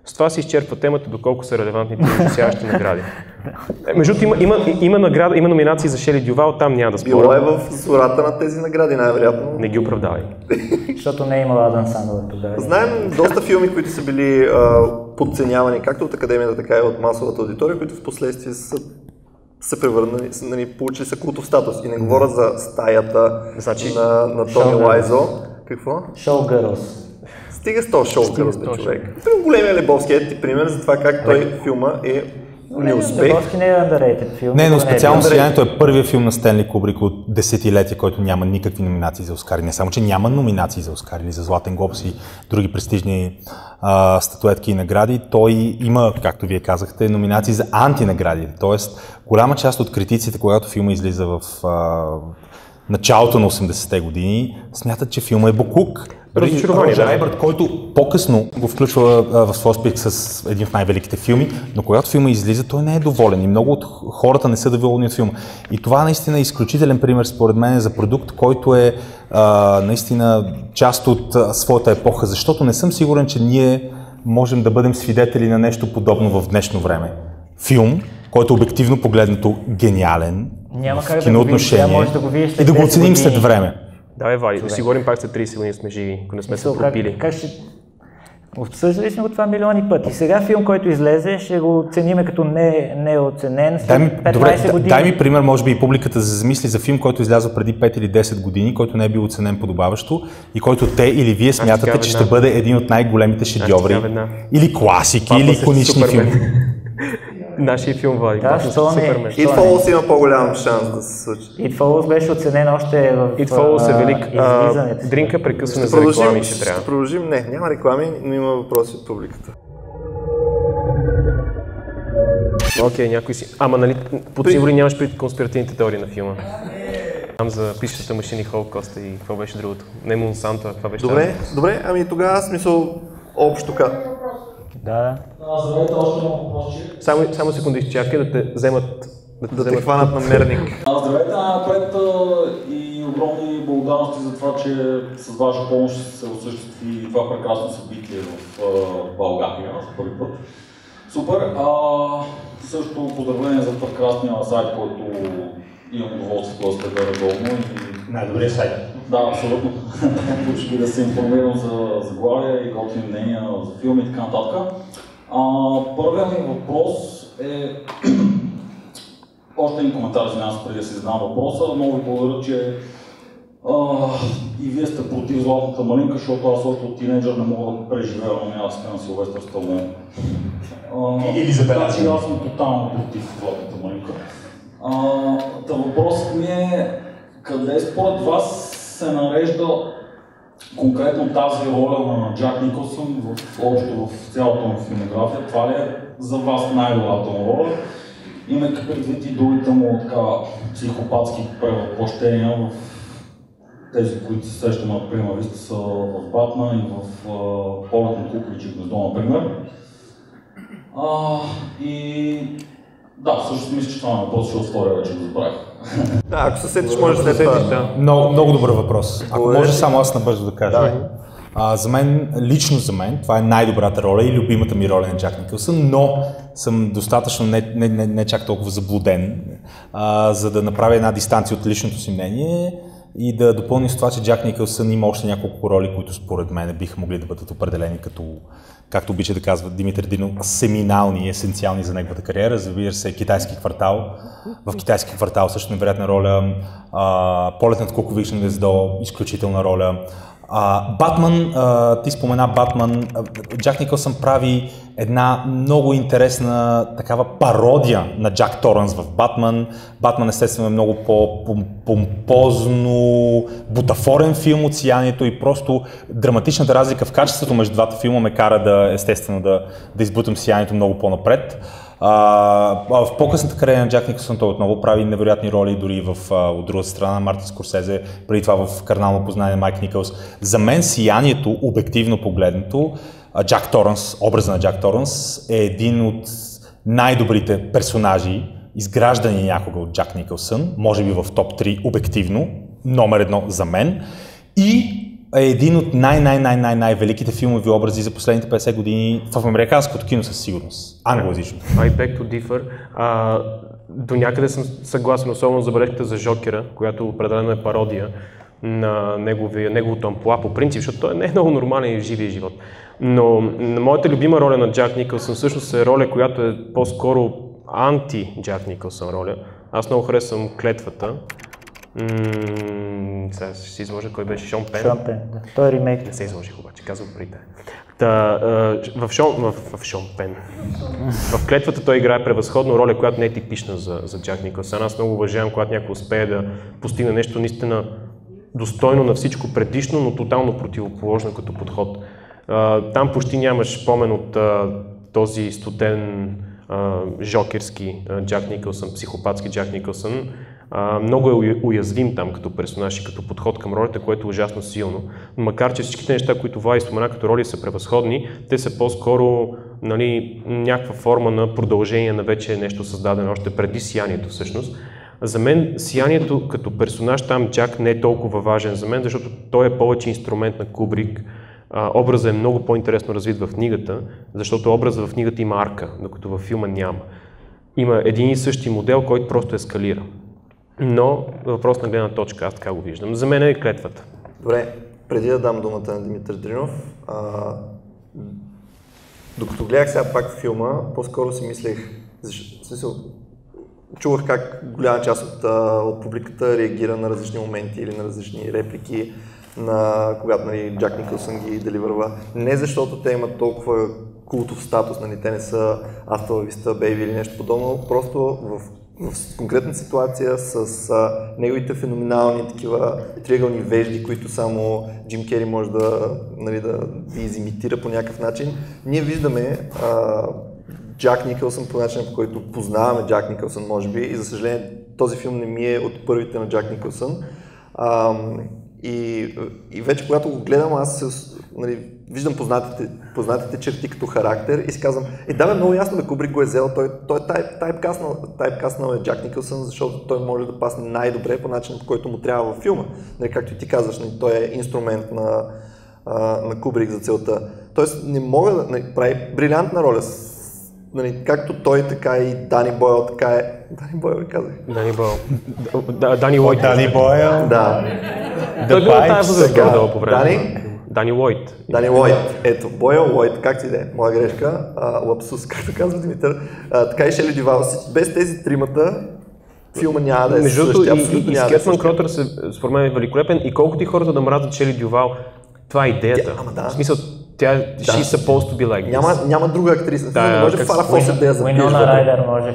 С това се изчерпва темата, доколко са релевантните ужасяващи награди. Е, Между другото, има, има, има, награда, има номинации за Шели Дювал, там няма да Било е споря. в зората на тези награди, най-вероятно. Не ги оправдавай. Защото не е имал Адан Сандър тогава. Знаем доста филми, които са били а, подценявани както от академията, така и от масовата аудитория, които в последствие са се превърнали, са, нали, получили са култов статус. И не говоря за стаята Значи, на, на Тони Шоу Лайзо. Какво? Шоугърлс. Стига с този шоу, този човек. Е големия Лебовски, ето ти пример за това как той филма е неуспех. Лебовски не е underrated филм. Не, но специално е бил. Сиянието е първият филм на Стенли Кубрик от десетилетия, който няма никакви номинации за Оскари. Не само, че няма номинации за Оскари или за Златен глобус и други престижни а, статуетки и награди, той има, както вие казахте, номинации за антинагради. Тоест, голяма част от критиците, когато филма излиза в а, началото на 80-те години, смятат, че филма е буклук. Разочарование, Роджер. Ебърт, който по-късно го включва а, в своя списък с един от най-великите филми, но когато филма излиза, той не е доволен и много от хората не са доволни от филма. И това наистина е изключителен пример, според мен, за продукт, който е а, наистина част от а, своята епоха, защото не съм сигурен, че ние можем да бъдем свидетели на нещо подобно в днешно време. Филм, който е обективно погледнато гениален, Няма в как да го видиш, да го видиш след и да го 10 оценим след време. Давай, Вали, да си говорим пак след 30 години сме живи, ако не сме се пропили. Как, как ще... Обсъждали сме го това милиони пъти. Сега филм, който излезе, ще го оцениме като не, неоценен след Дай ми, 15 добре, години. дай ми пример, може би и публиката да се замисли за филм, който излязъл преди 5 или 10 години, който не е бил оценен подобаващо и който те или вие смятате, че ще бъде един от най-големите шедьоври или класики, Папа или иконични Супермен. филми. Нашия филм Влади. Да, що не? It Follows има по-голям шанс да се случи. It Follows беше оценен още в It Follows е велик. А, дринка прекъсване Ще за реклами продължим, ще ще трябва. продължим. Не, няма реклами, но има въпроси от публиката. Окей, някой си. Ама нали, под сигурни нямаш пред конспиративните теории на филма. Там за пишещата машини Холокоста и какво беше другото. Не Монсанто, а това беше Добре, добре, ами тогава смисъл общо ка. Да, да. Здравейте, още едно въпросче. Само, само секунда изчакай да те вземат да те Да те вземат хванат на мерник. А, Здравейте напред и огромни благодарности за това, че с ваша помощ се осъществи това прекрасно събитие в България за първи път. Супер! А, също поздравление за прекрасния сайт, който имам удоволствието да следя редовно и Най-добрият сайт. Да, абсолютно. Би да се информирам за заглавия и готини мнения за филми и така нататък. Първият ми въпрос е още един коментар за нас, преди да си задам въпроса. Много ви благодаря, че а, и вие сте против златната малинка, защото аз още от тинейджър не мога да преживея на място на Силвестър Сталон. Или за така че аз съм тотално против златната малинка. А, та въпросът ми е, къде според вас се нарежда конкретно тази роля на Джак Николсън в, общо в цялата му филмография? Това ли е за вас най-добрата роля? Имайки предвид и другите му така психопатски превъплъщения в тези, които се сещаме от пример, са в Батман и в Полет на Куковичи гнездо, например. А, и да, всъщност мисля, че това е въпрос, ще отворя вече го забравих. Да, ако се сетиш, може след това. Много, много добър въпрос. Ако Благодаря. може само аз набързо да кажа. Давай. А, за мен, лично за мен, това е най-добрата роля и любимата ми роля на Джак Никълсън, но съм достатъчно не, не, не, не чак толкова заблуден, а, за да направя една дистанция от личното си мнение и да допълня с това, че Джак Никълсън има още няколко роли, които според мен биха могли да бъдат определени като, както обича да казва Димитър Динов, семинални и есенциални за неговата кариера. Разбира се, китайски квартал. В китайски квартал също невероятна роля. А, Полет над куковично гнездо, изключителна роля. А, Батман, а, ти спомена Батман, Джак Никълсън прави една много интересна такава пародия на Джак Торънс в Батман. Батман естествено е много по-помпозно, бутафорен филм от сиянието и просто драматичната разлика в качеството между двата филма ме кара да естествено да, да избутам сиянието много по-напред. А, в по-късната кариера на Джак Николсън той отново прави невероятни роли, дори в, от другата страна Мартин Скорсезе, преди това в Карнално познание на Майк Никълс. За мен сиянието, обективно погледнато, Джак Торънс, образа на Джак Торънс е един от най-добрите персонажи, изграждани някога от Джак Никълсън, може би в топ 3 обективно, номер едно за мен. И е един от най-най-най-най-най-великите филмови образи за последните 50 години в американското кино със сигурност. Англоязично. I beg to differ. А, до някъде съм съгласен, особено за бележката за Жокера, която определено е пародия на неговия, неговото амплуа по принцип, защото той не е много нормален и в живия живот. Но моята любима роля на Джак Никълсън всъщност е роля, която е по-скоро анти-Джак Никълсън роля. Аз много харесвам клетвата. М- сега ще си изложа кой беше Шон Пен. Шон Пен, да. Той е ремейк. Не се изложих обаче, казвам преди те. Та, в, Шон, в, в Шон Пен. В клетвата той играе превъзходна роля, която не е типична за, за Джак Никълсън. Аз много уважавам, когато някой успее да постигне нещо наистина достойно на всичко предишно, но тотално противоположно като подход. Там почти нямаш спомен от този студен жокерски Джак Никълсън, психопатски Джак Никълсън. А, много е уя- уязвим там като персонаж и като подход към ролята, което е ужасно силно. Макар, че всичките неща, които Влади спомена като роли са превъзходни, те са по-скоро нали, някаква форма на продължение на вече нещо създадено още преди сиянието всъщност. За мен сиянието като персонаж там Джак не е толкова важен за мен, защото той е повече инструмент на Кубрик. А, образът е много по-интересно развит в книгата, защото образът в книгата има арка, докато във филма няма. Има един и същи модел, който просто ескалира. Но въпрос на гледна точка, аз така го виждам. За мен е клетвата. Добре, преди да дам думата на Димитър Дринов, а, докато гледах сега пак филма, по-скоро си мислех, смисъл, чувах как голяма част от, от публиката реагира на различни моменти или на различни реплики. на когато нали, Джак Никълсън ги деливърва. Не защото те имат толкова култов статус, нали, те не са Виста Бейби или нещо подобно, просто в в конкретна ситуация с а, неговите феноменални такива триъгълни вежди, които само Джим Кери може да, нали, да, изимитира по някакъв начин, ние виждаме а, Джак Никълсън по начина, по който познаваме Джак Никълсън, може би, и за съжаление този филм не ми е от първите на Джак Никълсън. А, и, и вече когато го гледам, аз се, нали, виждам познатите, познатите черти като характер и си казвам, е да бе, много ясно да Кубрик го е взел, той, той е тайп, тайпкаснал, тайпкаснал е Джак Никълсън, защото той може да пасне най-добре по начин, по който му трябва във филма. Нали, както и ти казваш, нали, той е инструмент на, а, на Кубрик за целта. Тоест не мога да нали, прави брилянтна роля нали, както той, така и Дани Бойл, така е... Дани Бойл ли казах? Дани Бойл. Да, Дани Лойд. Дани Бойл. Да. Той бил тази възраст горе по време. Дани? Дани Лойд. Дани Лойд. Ето, Бойл, Лойд, как си да е, моя грешка, а, лапсус, както казва Димитър. А, така и Шели Дювал. Без тези тримата филма няма да е Между другото, и, и, и да е Скетман същия. Кротър се, според мен е великолепен и колкото и хората да мразят Шели Дювал, това е идеята. Тя- ама да. В смисъл, тя, she's supposed to be like this. Няма, няма друга актриса. Да, не може Фара се- Фосет да я запиеш. Вътре. Ryder може.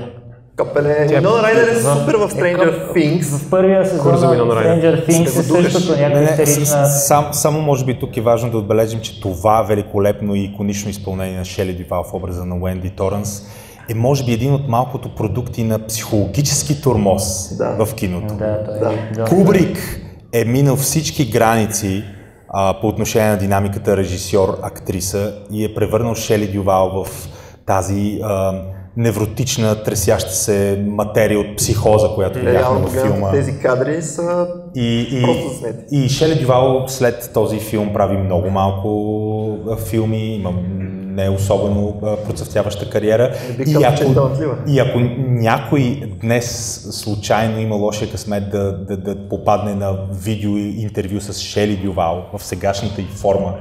Капеле, Winona Ryder е В- супер в Stranger е, Things. В първия сезон на. Stranger Things е същото, някаква сам, само може би тук е важно да отбележим, че това великолепно и иконично изпълнение на Шели Дювал в образа на Уенди Торънс е може би един от малкото продукти на психологически турмоз Да. в киното. Да, той Да. е доста- Кубрик е минал всички граници а, по отношение на динамиката режисьор-актриса и е превърнал Шели Дювал в тази а, невротична, тресяща се материя от психоза, която видяхме погледнато филма. тези кадри са И, и, Просто заснети. и Шели Дювал след този филм прави много малко филми, има не особено а, процъфтяваща кариера. Не бих казал, че е и ако някой днес случайно има лошия късмет да, да, да попадне на видео и интервю с Шели Дювал в сегашната й форма,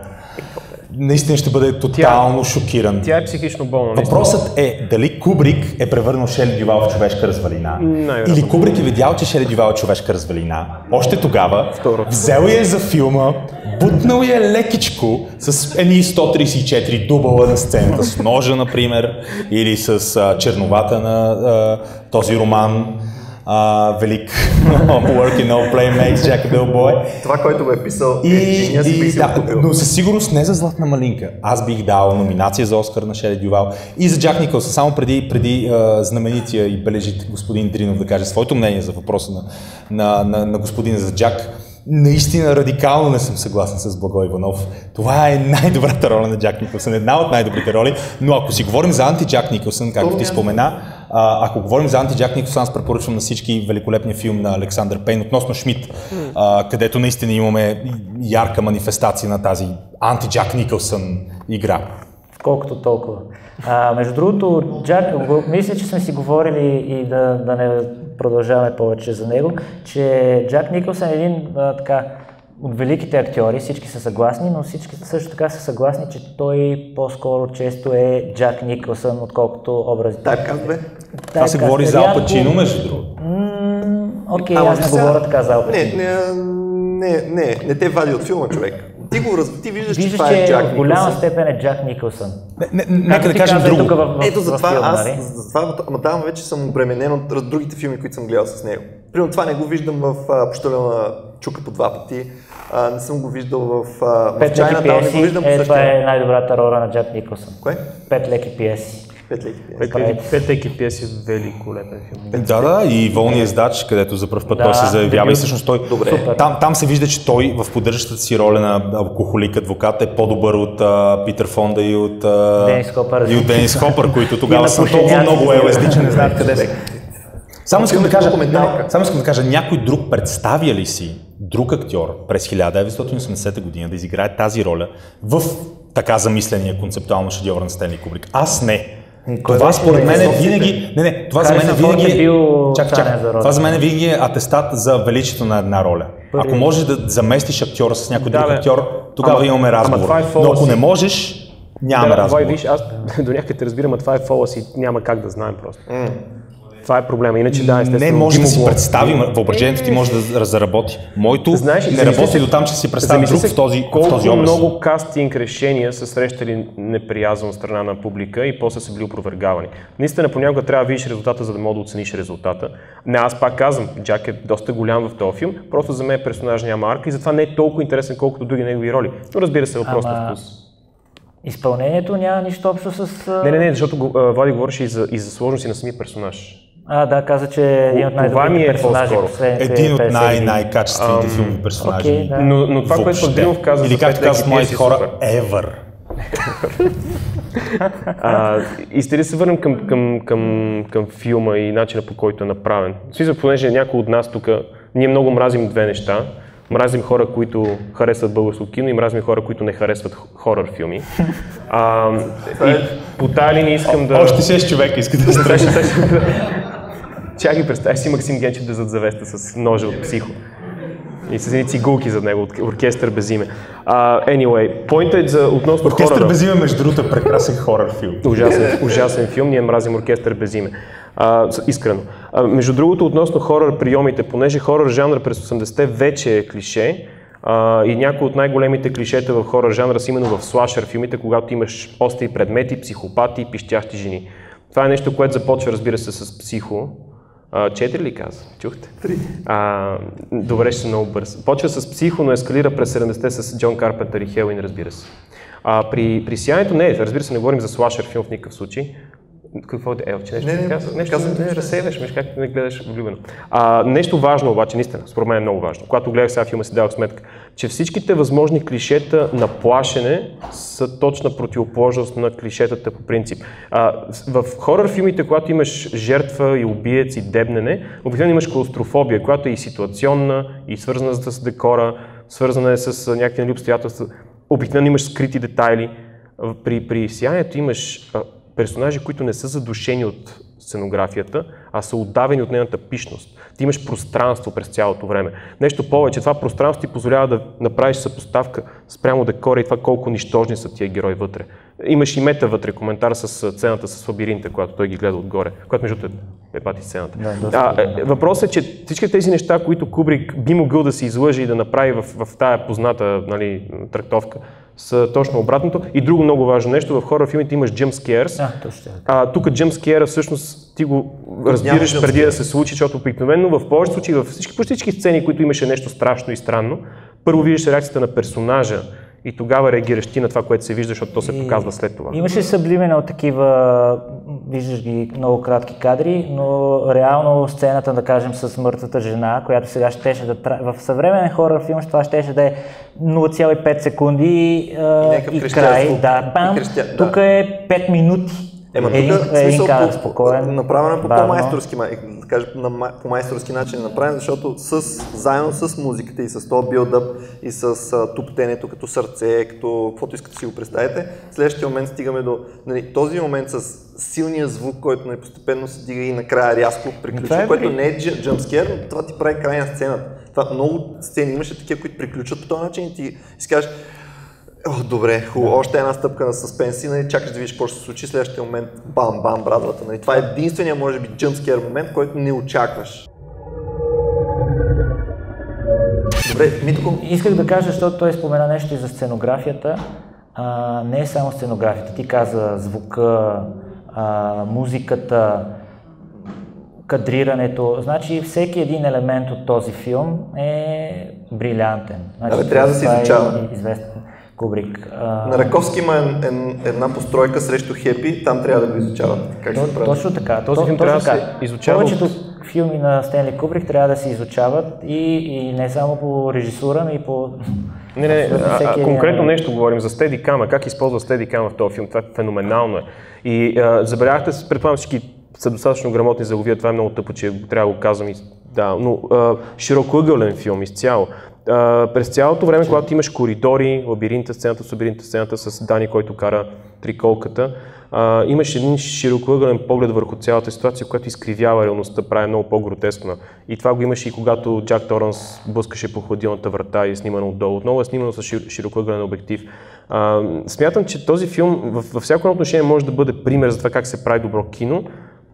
наистина ще бъде тотално шокиран. Тя е психично болна. Въпросът е дали Кубрик е превърнал Шели Дювал в човешка развалина. Най-вероятно. Или Кубрик е видял, че Шели Дювал е човешка развалина. Още тогава Второ. взел я за филма, бутнал я лекичко с едни 134 дубала на сцената, с ножа, например, или с а, черновата на а, този роман. А, велик Working No Play Makes Jack a Bill Boy. това, което го е писал И, е и и си да, но със сигурност не за Златна малинка. Аз бих дал номинация за Оскар на Шели Дювал и за Джак Никълсън. Само преди, преди а, знаменития и бележит господин Дринов да каже своето мнение за въпроса на, на, на, на господин за Джак. Наистина радикално не съм съгласен с Благой Иванов. Това е най-добрата роля на Джак Никълсън, една от най-добрите роли, но ако си говорим за анти-Джак Никълсън, както ти спомена, а, ако говорим за анти-Джак Никълсън, аз препоръчвам на всички великолепния филм на Александър Пейн относно Шмидт, а, където наистина имаме ярка манифестация на тази анти-Джак Никълсън игра. Колкото толкова. А, между другото, Джак, мисля, че сме си говорили и да, да не продължаваме повече за него, че Джак Никълсън е един а, така от великите актьори, всички са съгласни, но всички също така са съгласни, че той по-скоро често е Джак Никълсън, отколкото образите. Тайпкаст бе. Това се говори за Ал Пачино, между другото. Окей, Ама аз не сега- говоря така за Ал Не, Пачино. не, не, не, не те вади от филма, човек. Ти го раз... ти виждаш, че Виждаш, това е че Джак в голяма степен е Джак Никълсън. Не, не, нека да кажем друго. тук в, в, Ето в затова филма, аз, нали? затова, ама там вече съм обременен от другите филми, които съм гледал с него. Примерно това не го виждам в а, Пощалена чука по два пъти, а, не съм го виждал в, а, в Пет леки Чайна Таун, не го виждам по е, това е най-добрата роля на Джак Никълсън. Кое? Пет леки пиеси. Пет леки пиеси. Пет, леки пиеси е великолепен филм. Да, да, и Волния здач, където за първ път Да, той се заявява и всъщност той... Добре. Там, там се вижда, че той в поддържащата си роля на алкохолик адвокат е по-добър от а, Питър Фонда и от, а, Денис Хопър. и от Денис Хопър, които тогава са толкова много ЛСД, че не знаят къде са. Само искам, да кажа, документалка. само искам да кажа, някой друг представя ли си друг актьор през 1980 година да изиграе тази роля в така замисления концептуално шедьовър на Стенли Кубрик? Аз не. Това беше според мен е винаги... Не, не, това за мен е винаги... е бил Чак, за. Това за мен е винаги е атестат за величието на една роля. Ако можеш да заместиш актьора с някой Да, друг бе. актьор, тогава Ама- имаме разговор. е Но ако не можеш, нямаме да, разговор. Виж, аз до някъде разбирам, а това е фола си, няма как да знаем просто. Това е проблема. Иначе да, естествено. не може да си представим, въображението ти може да заработи. Моето Знаеш, не работи до там, че си представим замисли друг се в този, в колко този образ. много кастинг решения са срещали неприязан от страна на публика и после са били опровергавани. Наистина понякога трябва да видиш резултата, за да мога да оцениш резултата. Не, аз пак казвам, Джак е доста голям в този филм, просто за мен персонаж няма арка и затова не е толкова интересен, колкото други негови роли. Но разбира се, въпрос на Ама- вкус. Изпълнението няма нищо общо с... Не, не, не, защото Влади говореше и за, и за сложност и на самия персонаж. А, да, каза, че е един от ми най-добрите е персонажи. последните Един от 50 най- години. най-качествените филми персонажи. окей, да. Но, но това, което. Димов каза Или за както казват моите си хора, ever. А, искате да се върнем към, към, към, към филма и начина по който е направен. Смисъл, понеже някой от нас тук, ние много мразим две неща. Мразим хора, които харесват българско кино и мразим хора, които не харесват хорър филми. А, и по тази линия искам да... Още 6 човека искат да Сега Чакай, представя си Максим Генчев да зад завеста с ножа от психо. И с едни цигулки зад него, оркестър без име. Uh, anyway, поинтът е за относно Оркестър хорора. без име, между другото, е прекрасен хорър филм. Ужасен, ужасен филм, ние мразим оркестър без име. С- искрено. А, между другото, относно хорър приемите, понеже хорър жанр през 80-те вече е клише, а, и някои от най-големите клишета в хорър жанра са именно в слашър филмите, когато имаш остри предмети, психопати и пищящи жени. Това е нещо, което започва, разбира се, с психо. Четири ли каза? Чухте? Три. А, добре, ще съм много бърз. Почва с психо, но ескалира през 70-те с Джон Карпентър и Хелуин, разбира се. А, при, при сиянието не, разбира се, не говорим за слашър филм в никакъв случай. Какво е, Елче, нещо Не, не, каза? Нещо казвам не, не че- разсейваш, виж как не гледаш влюбено. А, нещо важно обаче, наистина, според мен е много важно. Когато гледах сега филма си дадох сметка, че всичките възможни клишета на плашене са точна противоположност на клишетата по принцип. А, в хорър филмите, когато имаш жертва и убиец и дебнене, обикновено имаш клаустрофобия, която е и ситуационна, и свързана с декора, свързана е с някакви нали, обстоятелства. Обикновено имаш скрити детайли. При, при сиянието имаш персонажи, които не са задушени от сценографията, а са отдавени от нейната пишност. Ти имаш пространство през цялото време. Нещо повече, това пространство ти позволява да направиш съпоставка спрямо декора и това колко нищожни са тия герои вътре. Имаш и мета вътре коментар с а, сцената с лабиринта, когато той ги гледа отгоре, която между другото е, пати сцената. а, е, въпросът е, че всички тези неща, които Кубрик би могъл да се излъжи и да направи в, в тая позната нали, трактовка, са точно обратното. И друго много важно нещо, в хорър филмите имаш jump scares, А, точно така. а, тук джъмскера всъщност ти го разбираш преди да се случи, защото обикновено в повечето случаи, във всички, почти всички сцени, които имаше нещо страшно и странно, първо виждаш реакцията на персонажа и тогава реагираш ти на това, което се вижда, защото то се показва след това. Имаше ли съблимена от такива, виждаш ги много кратки кадри, но реално сцената, да кажем, с мъртвата жена, която сега щеше да... В съвременен хорър филм това щеше да е 0,5 секунди а, някакъв и крещящ край. звук. Да, И бам. крещя- да. Тук е 5 минути. Ема един, тук, един смисъл, кадър, по, спокоен. направено по по-майсторски, кажа, на, по майсторски начин е направен, защото с, заедно с музиката и с този билдъп и с а, туптенето като сърце, като каквото искате си го представите, в следващия момент стигаме до нали, този момент с силния звук, който нали, постепенно се дига и накрая рязко приключва, е което не е джъмскер, но това ти прави край на сцената. Това много сцени имаше такива, които приключват по този начин и ти си кажеш, О, добре, хубаво. Още една стъпка на съспенси, нали, чакаш да видиш какво ще се случи. Следващия момент, бам, бам, брадвата. Нали. Това е единствения, може би, джъмскер момент, който не очакваш. Добре, Митко, Исках да кажа, защото той спомена нещо и за сценографията. А, не е само сценографията. Ти каза звука, а, музиката, кадрирането. Значи всеки един елемент от този филм е брилянтен. Значи, Да, бе, трябва да се е изучава. известен Кубрик. А, на Раковски има една постройка срещу хепи, там трябва да го изучават. Как се То- прави? Точно така. Този То- филм трябва да се изучава Повечето от- филми на Стенли Кубрик трябва да се изучават и, и не само по режисура, но и по... Не, не, а, конкретно нещо говорим за Steadicam, как използва Steadicam в този филм, това е феноменално е. И а, забелязахте, предполагам всички са достатъчно грамотни за да го видят, това е много тъпо, че трябва да го казвам, и, да, но а, широкоъгълен филм изцяло. През цялото време, когато имаш коридори, лабиринта, сцената с лабиринта, сцената с Дани, който кара триколката, а, имаш един широкоъгълен поглед върху цялата ситуация, която изкривява реалността, прави много по-гротескна. И това го имаше и когато Джак Торънс блъскаше по хладилната врата и е снимано отдолу. Отново е снимано с шир- широкоъгълен обектив. А, смятам, че този филм във, във всяко отношение може да бъде пример за това как се прави добро кино,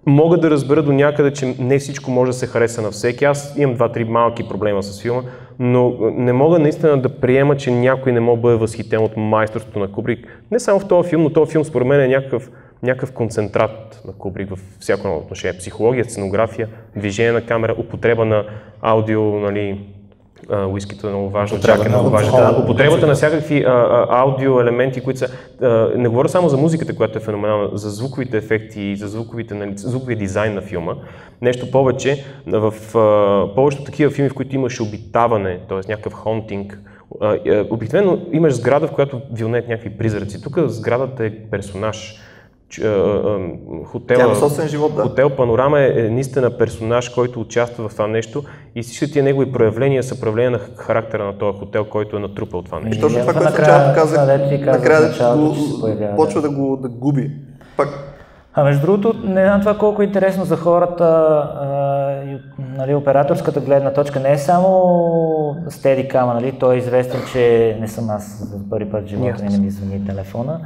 мога да разбера до някъде, че не всичко може да се хареса на всеки. Аз имам два-три малки проблема с филма, но не мога наистина да приема, че някой не мога да бъде възхитен от майсторството на Кубрик. Не само в този филм, но този филм според мен е някакъв, някакъв концентрат на Кубрик в всяко едно отношение. Психология, сценография, движение на камера, употреба на аудио, нали, уискито е много важно, Джак е много важно. Да, употребата на всякакви а, а, аудио елементи, които са... А, не говоря само за музиката, която е феноменална, за звуковите ефекти, за звуковите, нали, звуковия дизайн на филма. Нещо повече, в а, повечето такива филми, в които имаш обитаване, т.е. някакъв хонтинг, обикновено имаш сграда, в която вилнеят някакви призраци. Тук сградата е персонаж. Хотела, Тя има собствен живот, да. Хотел Панорама е, е наистина персонаж, който участва в това нещо и всички тия негови проявления са проявления на характера на този хотел, който е натрупал това И нещо. точно това, Ето което накрая- казах, това, накрая да почва да го да губи. Пак А между другото, не знам това колко е интересно за хората, а, и, нали, операторската гледна точка не е само Steadicam, нали, той е известен, че не съм аз за първи път в живота ми не ми звъни телефона.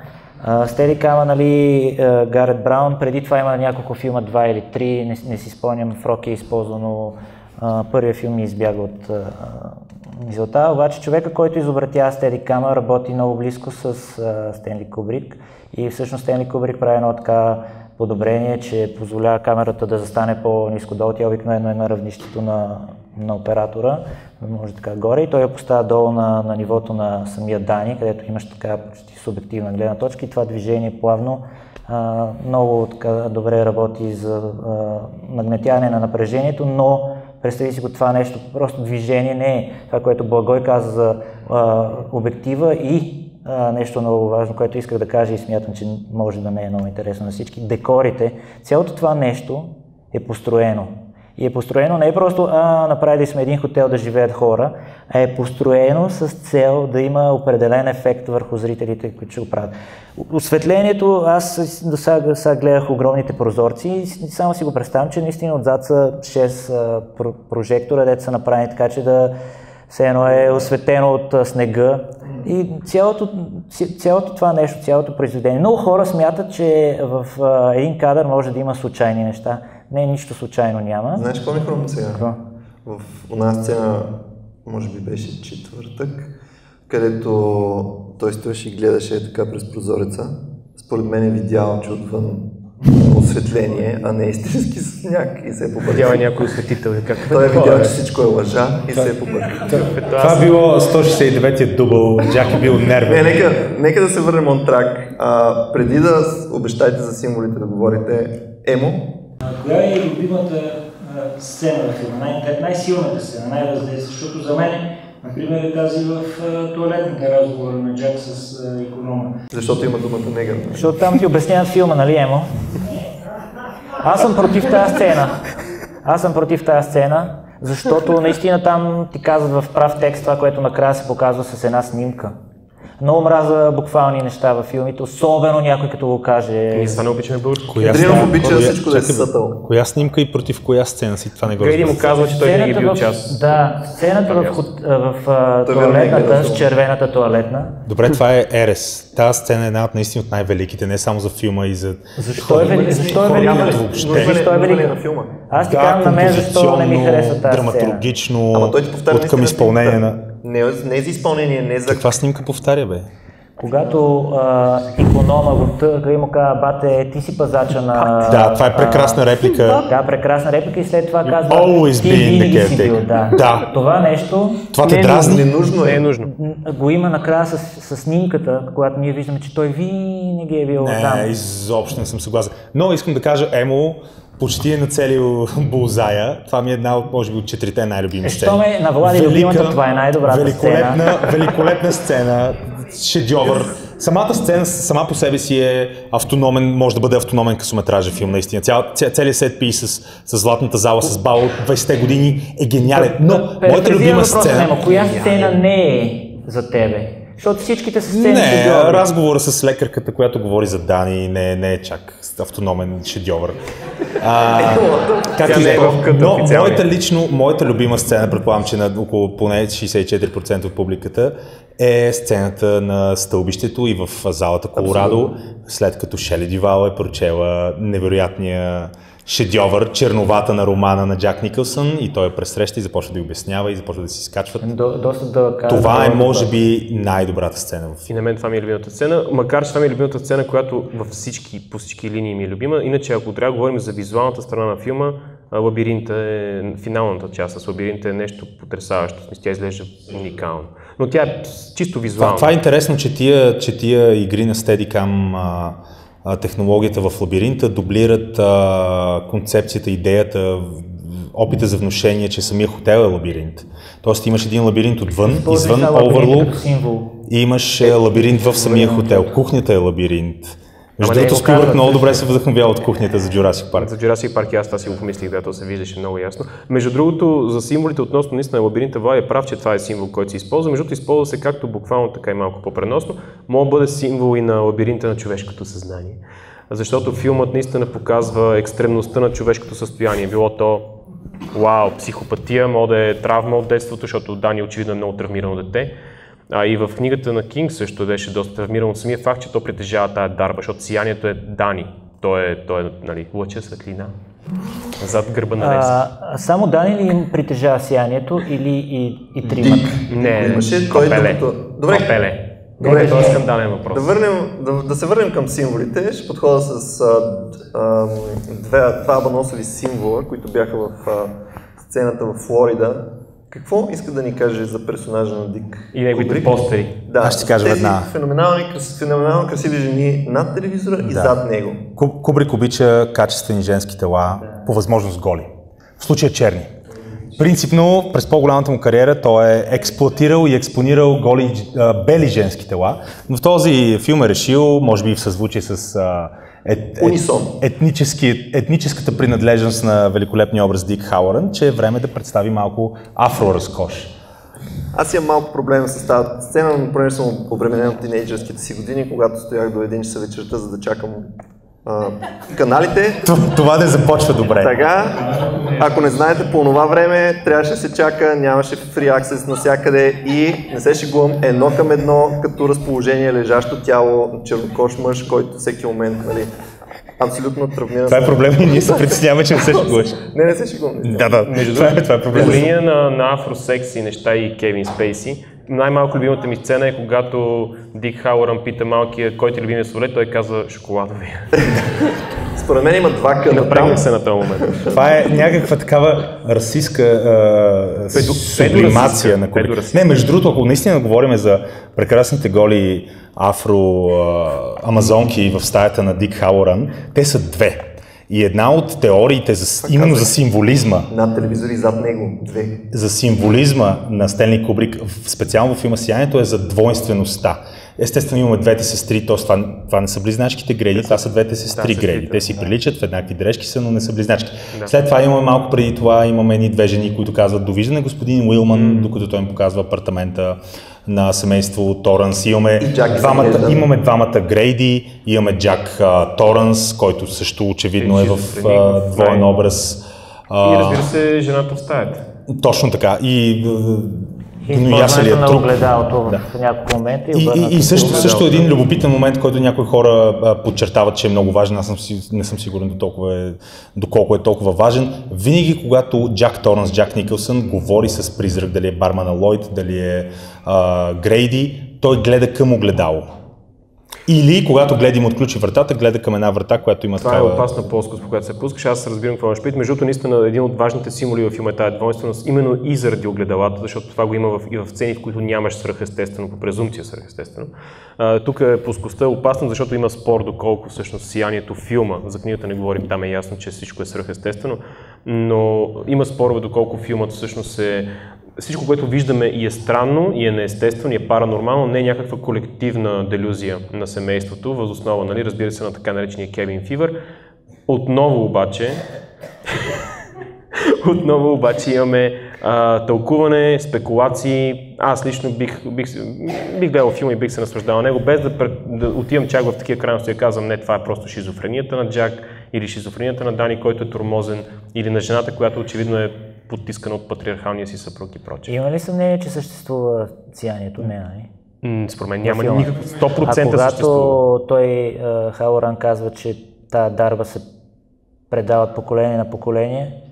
А, Steadicam, нали, Гарет Браун, преди това има няколко филма, два или три, не, не си спомням, в Рок е използвано, а, първият филм ми избяга от а, мисълта, обаче човека, който изобретява Steadicam, работи много близко с а, Стенли Кубрик и всъщност Стенли Кубрик прави едно така подобрение, че позволява камерата да застане по-низко долу. Тя обикновено е на равнището на, на оператора, може така горе и той я поставя долу на, на нивото на самия Дани, където имаш така почти субективна гледна точка и това движение плавно а, много така добре работи за а, нагнетяване на напрежението, но представи си го това нещо, просто движение не е това, което Благой каза за а, обектива и а, нещо много важно, което исках да кажа и смятам, че може да не е много интересно на всички. Декорите, цялото това нещо е построено. И е построено не е просто, а, направили сме един хотел да живеят хора, а е построено с цел да има определен ефект върху зрителите, които ще го правят. Осветлението, аз до сега, сега гледах огромните прозорци и само си го представям, че наистина отзад са 6 а, про- прожектора, дето са направени така, че да все едно е осветено от снега. И цялото, цялото това нещо, цялото произведение. Много хора смятат, че в един кадър може да има случайни неща. Не, нищо случайно няма. Знаеш какво ми хрумна сега? Какво? В една сцена, може би беше четвъртък, където той стоеше и гледаше така през прозореца. Според мен е видял, че отвън осветление, а не истински сняг и се е побъркал. Видяла някой осветител. Как Той е видял, че всичко е лъжа и се е побъркал. Това било 169-я дубъл, Джак е бил Не, нервен. нека, нека да се върнем on track. А, преди да обещаете за символите да говорите, Емо, А, Коя е любимата а, сцена в филма? Най- най-силната сцена, най-въздействаща, защото за мен, например, е тази в а, туалетните разговори на Джак с а, иконома. защото има думата негър. Защото там ти обясняват филма, нали, Емо? Аз съм против тази сцена. Аз съм против тази сцена, защото наистина там ти казват в прав текст това, което накрая се показва с една снимка. Много мраза буквални неща във филмите, особено някой като го каже. Ние не обичаме българско. Коя Дринов сцена? обича Коя- всичко да е сътъл. Коя снимка и против коя сцена си? Това не го Грейди му казва, че той винаги е бил в, част. Да, сцената в, в, е туалетната, гледал с червената туалетна. Добре, това е Ерес. Тази сцена е една от наистина от най-великите, не само за филма и за... Защо е, е велика? Защо е велика? на филма. Аз ти казвам на мен защо не ми харесва тази сцена. драматургично, от към изпълнение на... Не, не за изпълнение, не за... Каква снимка повтаря, бе? Когато а, иконома го търга и му казва, бате, ти си пазача на... Да, това е прекрасна реплика. Да, прекрасна реплика и след това казва, always ти винаги си бил. Да. Да. Това нещо Това те Не, дразни? Ненужно Не е е. нужно. го има накрая с, с снимката, когато ние виждаме, че той винаги е бил там. Не, изобщо не съм съгласен. Но искам да кажа, Емо почти е нацелил булзая. Това ми е една от, може би, от четирите най-любими Е, сцени. що ме на Влади любимата, това е най-добрата великолепна, сцена. Великолепна сцена, шедьовър. Самата сцена сама по себе си е автономен, може да бъде автономен късометражен филм, наистина. Цял, ця, целият сет пи с, с златната зала, с бал от 20-те години е гениален. Но, моята любима сцена... Коя сцена не е за тебе? Защото всичките са сцени Не, шедьоври. разговора с лекарката, която говори за Дани, не, не е чак автономен шедьовър. А, как и е къта Но моята лично, моята любима сцена, предполагам, че на около поне 64% от публиката, е сцената на стълбището и в залата Колорадо, след като Шели Дивал е прочела невероятния шедьовър, черновата на романа на Джак Никълсън и той я пресреща и започва да й обяснява и започва да си скачват. До, доста да Това е, може би, най-добрата сцена в И на мен това ми е любимата сцена, макар че това ми е любимата сцена, която във всички, по всички линии ми е любима. Иначе, ако трябва да говорим за визуалната страна на филма, Лабиринта е финалната част с Лабиринта е нещо потрясаващо. Тя изглежда уникално. Но тя е чисто Това, визуална. това е интересно, че тия, че тия игри на Steadicam технологията в лабиринта дублират а, концепцията, идеята, опита за внушение, че самия хотел е лабиринт. Тоест имаш един лабиринт отвън, Използвай извън Overlook и имаш е, лабиринт в самия хотел. Кухнята е лабиринт. Между другото, го Спилбърг много добре се вдъхновява от кухнята за Jurassic Park. За Jurassic Park и аз това си го помислих, да, то се виждаше много ясно. Между другото, за символите относно наистина лабиринта, Влади е прав, че това е символ, който се използва. Между другото, използва се както буквално, така и малко по-преносно. Може да бъде символ и на лабиринта на човешкото съзнание. Защото филмът наистина показва екстремността на човешкото състояние. Било то вау, психопатия, може да е травма от детството, защото Дани очевидно е много травмирано дете. А и в книгата на Кинг също беше доста травмиран от самия факт, че то притежава тая дарба, защото сиянието е Дани. Той е, той е нали, лъча светлина. Зад гърба на Лесли. А, само Дани ли им притежава сиянието или и, и тримата? Не, Имаше той докато- Добре. Папеле. Добре. Добре, това е скандален въпрос. Да, върнем, да, да се върнем към символите. Ще подходя с а, а, две, два абаносови символа, които бяха в а, сцената в Флорида. Какво иска да ни каже за персонажа на Дик? И неговите Кубрик? постери. Да, Аз ще кажа тези веднага. Феноменални, феноменално красиви жени над телевизора и зад него. Куб- Кубрик обича качествени женски тела, по възможност голи. В случая черни. Принципно, през по-голямата му кариера той е експлуатирал и експонирал голи, а, бели женски тела, но в този филм е решил, може би в съзвучие с а, ет, ет, Унисон. етнически, етническата принадлежност на великолепния образ Дик Хауърн, че е време да представи малко афро-разкош. Аз имам малко проблем с тази сцена, но понеже съм обременен от тинейджърските си години, когато стоях до един часа вечерта, за да чакам а, каналите. Т- Това не започва добре. Така, ако не знаете, по това време трябваше да се чака, нямаше free access навсякъде и не се шегувам едно към едно, като разположение лежащо тяло, чернокош мъж, който всеки момент, нали, абсолютно травмиран. Това е проблем и ние се притесняваме, че не се шегуваш. Не, не се шегувам. Да, да, това е, това е По проблем. линия на, на афросекси неща и Кевин Спейси, най-малко любимата ми сцена е когато Дик Хауърън пита малкия, кой ти е любимия сладолед, той казва шоколадовия. Според мен има два там. Напрегнах се на този момент. Това е някаква такава расистска а, сублимация на педорасистка. Не, между другото, ако наистина говорим за прекрасните голи афро а, амазонки в стаята на Дик Хауърън, те са две. И една от теориите за, именно за символизма Над телевизори зад него. Две. за символизма на Стенли Кубрик, специално в филма Сиянието, е за двойнствеността. Естествено имаме двете сестри, т.е. Това, това не са близначките греди, това са двете сестри сестрите, греди. Те си да. приличат, в еднакви дрежки са, но не са близначки. След това имаме малко преди това, имаме едни две жени, които казват довиждане господин Уилман, докато той им показва апартамента на семейство Торънс. Имаме двамата, имаме двамата Грейди, имаме Джак а, Торънс, който също очевидно е в а, в двоен образ. И разбира се, жената в стаята. точно така. И използването на труп. огледалото Да. в няколко момента и, И, и, също, също един любопитен момент, който някои хора а, подчертават, че е много важен, аз съм не съм сигурен до толкова е, доколко е толкова важен. Винаги, когато Джак Торнс, Джак Никълсън говори с призрак, дали е бармана Лойд, дали е а, Грейди, той гледа към огледало. Или когато гледа им отключи вратата, гледа към една врата, която има Това е опасна плоскост, по която се пускаш. Аз разбирам какво имаш предвид. Между другото, наистина един от важните символи в филма е тази двойственост, именно и заради огледалата, защото това го има в, и в сцени, в които нямаш свръхестествено, по презумпция свръхестествено. А, тук е плоскостта е опасна, защото има спор доколко всъщност сиянието филма, за книгата не говорим, там е ясно, че всичко е свръхестествено, но има спорове доколко филмът всъщност е всичко, което виждаме и е странно, и е неестествено, и е паранормално, не е някаква колективна делюзия на семейството, възоснова, нали, разбира се, на така наречения Кевин Фивър. Отново обаче, отново обаче имаме а, тълкуване, спекулации. Аз лично бих, бих, бих гледал филма и бих се наслаждал на него, без да, пред, да отивам чак в такива крайности и казвам, не, това е просто шизофренията на Джак или шизофренията на Дани, който е тормозен, или на жената, която очевидно е потискана от патриархалния си съпруг и прочее. Има ли съмнение, че съществува сиянието? Не. М, Според мен няма филма. никакво 100% а когато съществува. той, а, Халоран казва, че тази дарба се предава от поколение на поколение,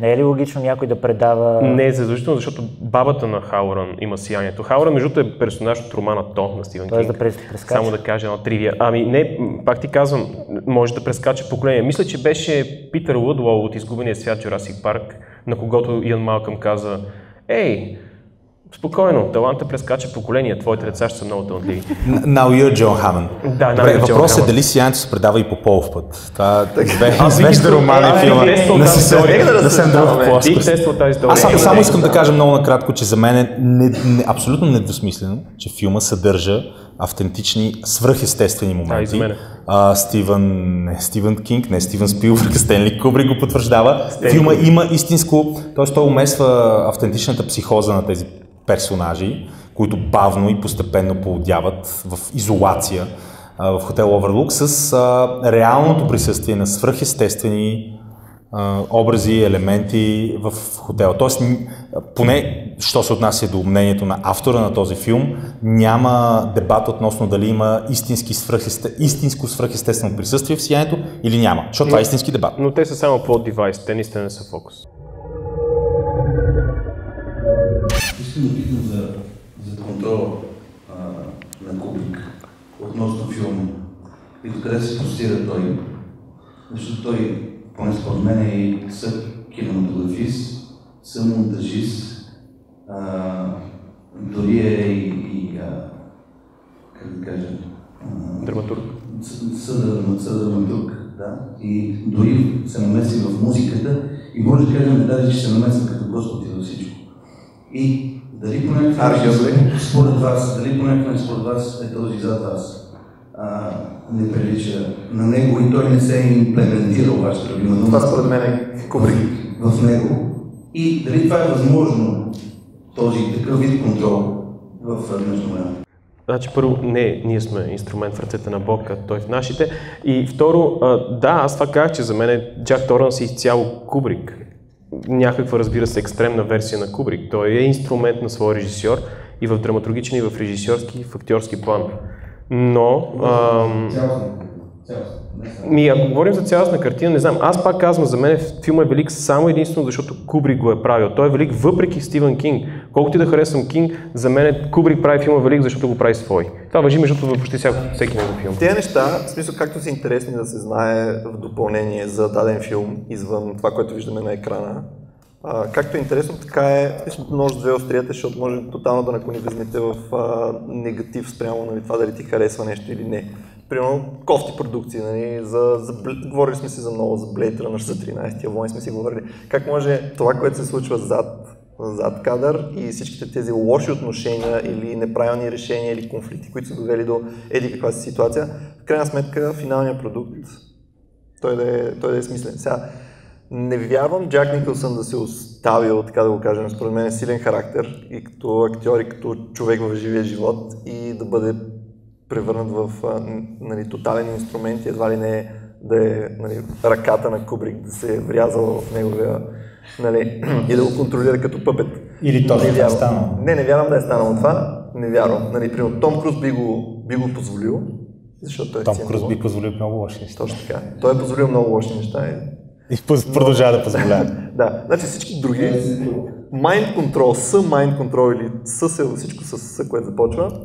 не е ли логично някой да предава... Не е задължително, защото бабата на Хауран има сиянието. Хауран, между другото, е персонаж от романа То на Стивен Тоест Кинг. да прес- прескача. Само да кажа една тривия. Ами не, пак ти казвам, може да прескача поколение. Мисля, че беше Питър Лъдлоу от Изгубения свят Jurassic Парк, на когото Иан Малкъм каза, ей, спокойно, таланта прескача поколения, твоите деца ще са много талантливи. Now you're John Hammond. Да, Добре, въпросът е дали сиянието се предава и по полов път. Това романа аз и филма. плоскост. тествал тази теория. Аз само, не искам да кажа много накратко, че за мен е не, не, абсолютно недвусмислено, че филма съдържа автентични, свръхестествени моменти. Да. А, Стивън, не Стивън Кинг, не Стивън Спилбърг, Стенли Кубрик го потвърждава. Филма има истинско, т.е. той умесва автентичната психоза на тези персонажи, които бавно и постепенно поудяват в изолация а, в хотел Оверлук с а, реалното присъствие на свръхестествени а, образи, елементи в хотела. Тоест, поне, що се отнася до мнението на автора на този филм, няма дебат относно дали има истински свръхесте, истинско свръхестествено присъствие в сиянието или няма. Защото това е истински дебат. Но те са само плод девайс, те наистина не са фокус. Искам да питам за, за контрола а, на Кубик относно филма и докъде се простира той. Защото той, поне според мен, е и съ кинематографист, съмонтажист, а, дори е и, и а, как да кажа, а, Драматург. Съ- съдър- съдраматург, да. И дори се намеси в музиката и може да кажем даже, че се намесва като Господ и във всичко. И дали по някакъв начин, според вас, дали по някакъв начин според вас е този зад вас, а, не прилича на него и той не се е имплементирал, вашата любима дума. Това според мен е Кубрик. В него. И дали това е възможно, този такъв вид контрол в днешно време. Значи първо, не, ние сме инструмент в ръцете на Бог, а той в нашите. И второ, да, аз това казах, че за мен Джак Торънс е изцяло Кубрик. Някаква, разбира се, екстремна версия на Кубрик. Той е инструмент на своя режисьор и в драматургичен, и в режисьорски, и в актьорски план. Но, ам, ми, ако говорим за цялостна картина, не знам, аз пак казвам, за мен филма е велик само единствено, защото Кубрик го е правил. Той е велик въпреки Стивен Кинг. Колкото и да харесвам Кинг, за мен Кубрик прави филма велик, защото го прави свой. Това въжи между другото почти всяко, всеки негов филм. Тези неща, в смисъл както са интересни да се знае в допълнение за даден филм, извън това, което виждаме на екрана, както е интересно, така е, нож две острията, защото може тотално да наклони везните в а, негатив спрямо нали, това дали ти харесва нещо или не. Примерно кофти продукции, нали, за, за, говорили сме си за много за Blade Runner, за 13-я войн сме си говорили. Как може това, което се случва зад зад кадър и всичките тези лоши отношения или неправилни решения или конфликти, които са довели до еди каква си ситуация, в крайна сметка финалният продукт, той да е, той да е смислен. Сега, не вярвам Джак Никълсън да се оставил, така да го кажем, според мен е силен характер и като актьор, и като човек в живия живот и да бъде превърнат в нали, тотален инструмент и едва ли не да е нали, ръката на Кубрик, да се е врязала в неговия нали, и да го контролира като пъпет. Или точно Не това е станало. Не, не вярвам да е станало това. Не вярвам. Нали, примерно, Том Круз би го, би го позволил, защото той е Том сценарий. Круз би позволил много лоши неща. Точно така. Той е позволил много лоши неща. И... Продължава да позволява. Да, значи всички други, mind control, с mind control или с е всичко с, с което започва,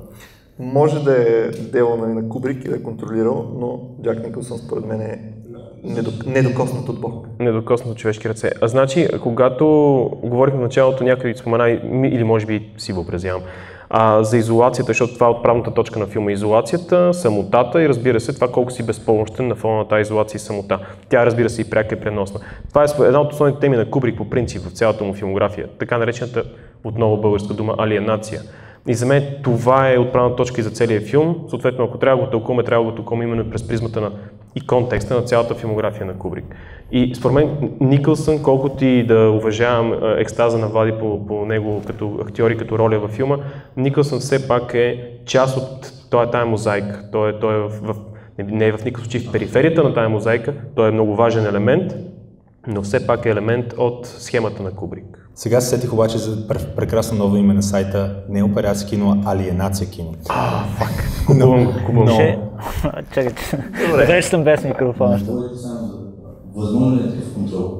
може да е дело нали, на Кубрик и да е контролирал, но Джак Никълсън според мен е недок- недокоснат от Бог. Недокоснато човешки ръце. А значи, когато говорихме в началото, някой спомена, или може би си въобразявам, а, за изолацията, защото това е отправната точка на филма. Изолацията, самотата и разбира се това колко си безпомощен на фона на тази изолация и самота. Тя разбира се и пряка и преносна. Това е една от основните теми на Кубрик по принцип в цялата му филмография. Така наречената отново българска дума алиенация. И за мен това е отправна точка и за целия филм. Съответно, ако трябва да го тълкуваме, трябва да го тълкуваме именно през призмата на и контекста на цялата филмография на Кубрик. И според мен Никълсън, колкото и да уважавам а, екстаза на Влади по, по него като актьор и като роля във филма, Никълсън все пак е част от той, тая мозайка. Той е, той е в, в, не, е в никакъв случай в периферията на тая мозайка, той е много важен елемент, но все пак е елемент от схемата на Кубрик. Сега се сетих обаче за пр- прекрасно ново име на сайта, не Операция кино, а Алиенация кино. Купувам го, купувам го. Ще... Чакай, добре, съм без микрофон. Възможно ли е такъв контрол?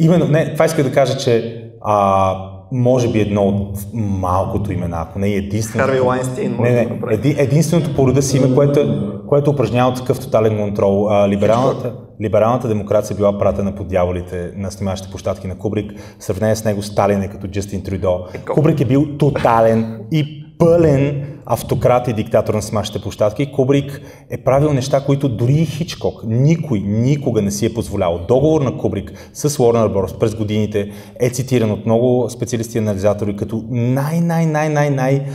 Именно, не, това исках да кажа, че а, може би едно от малкото имена, ако не е единственото. Харви Лайнстейн Не, не, еди, единственото по рода си име, което, което упражнява такъв тотален контрол. А, либералната, либералната демокрация била пратена под дяволите на снимащите площадки на Кубрик. В сравнение с него Сталин е като Джастин Трюдо. Кубрик е бил тотален и пълен автократ и диктатор на снимащите площадки. Кубрик е правил неща, които дори и Хичкок никой никога не си е позволял. Договор на Кубрик с Warner Bros. през годините е цитиран от много специалисти и анализатори като най-най-най-най-най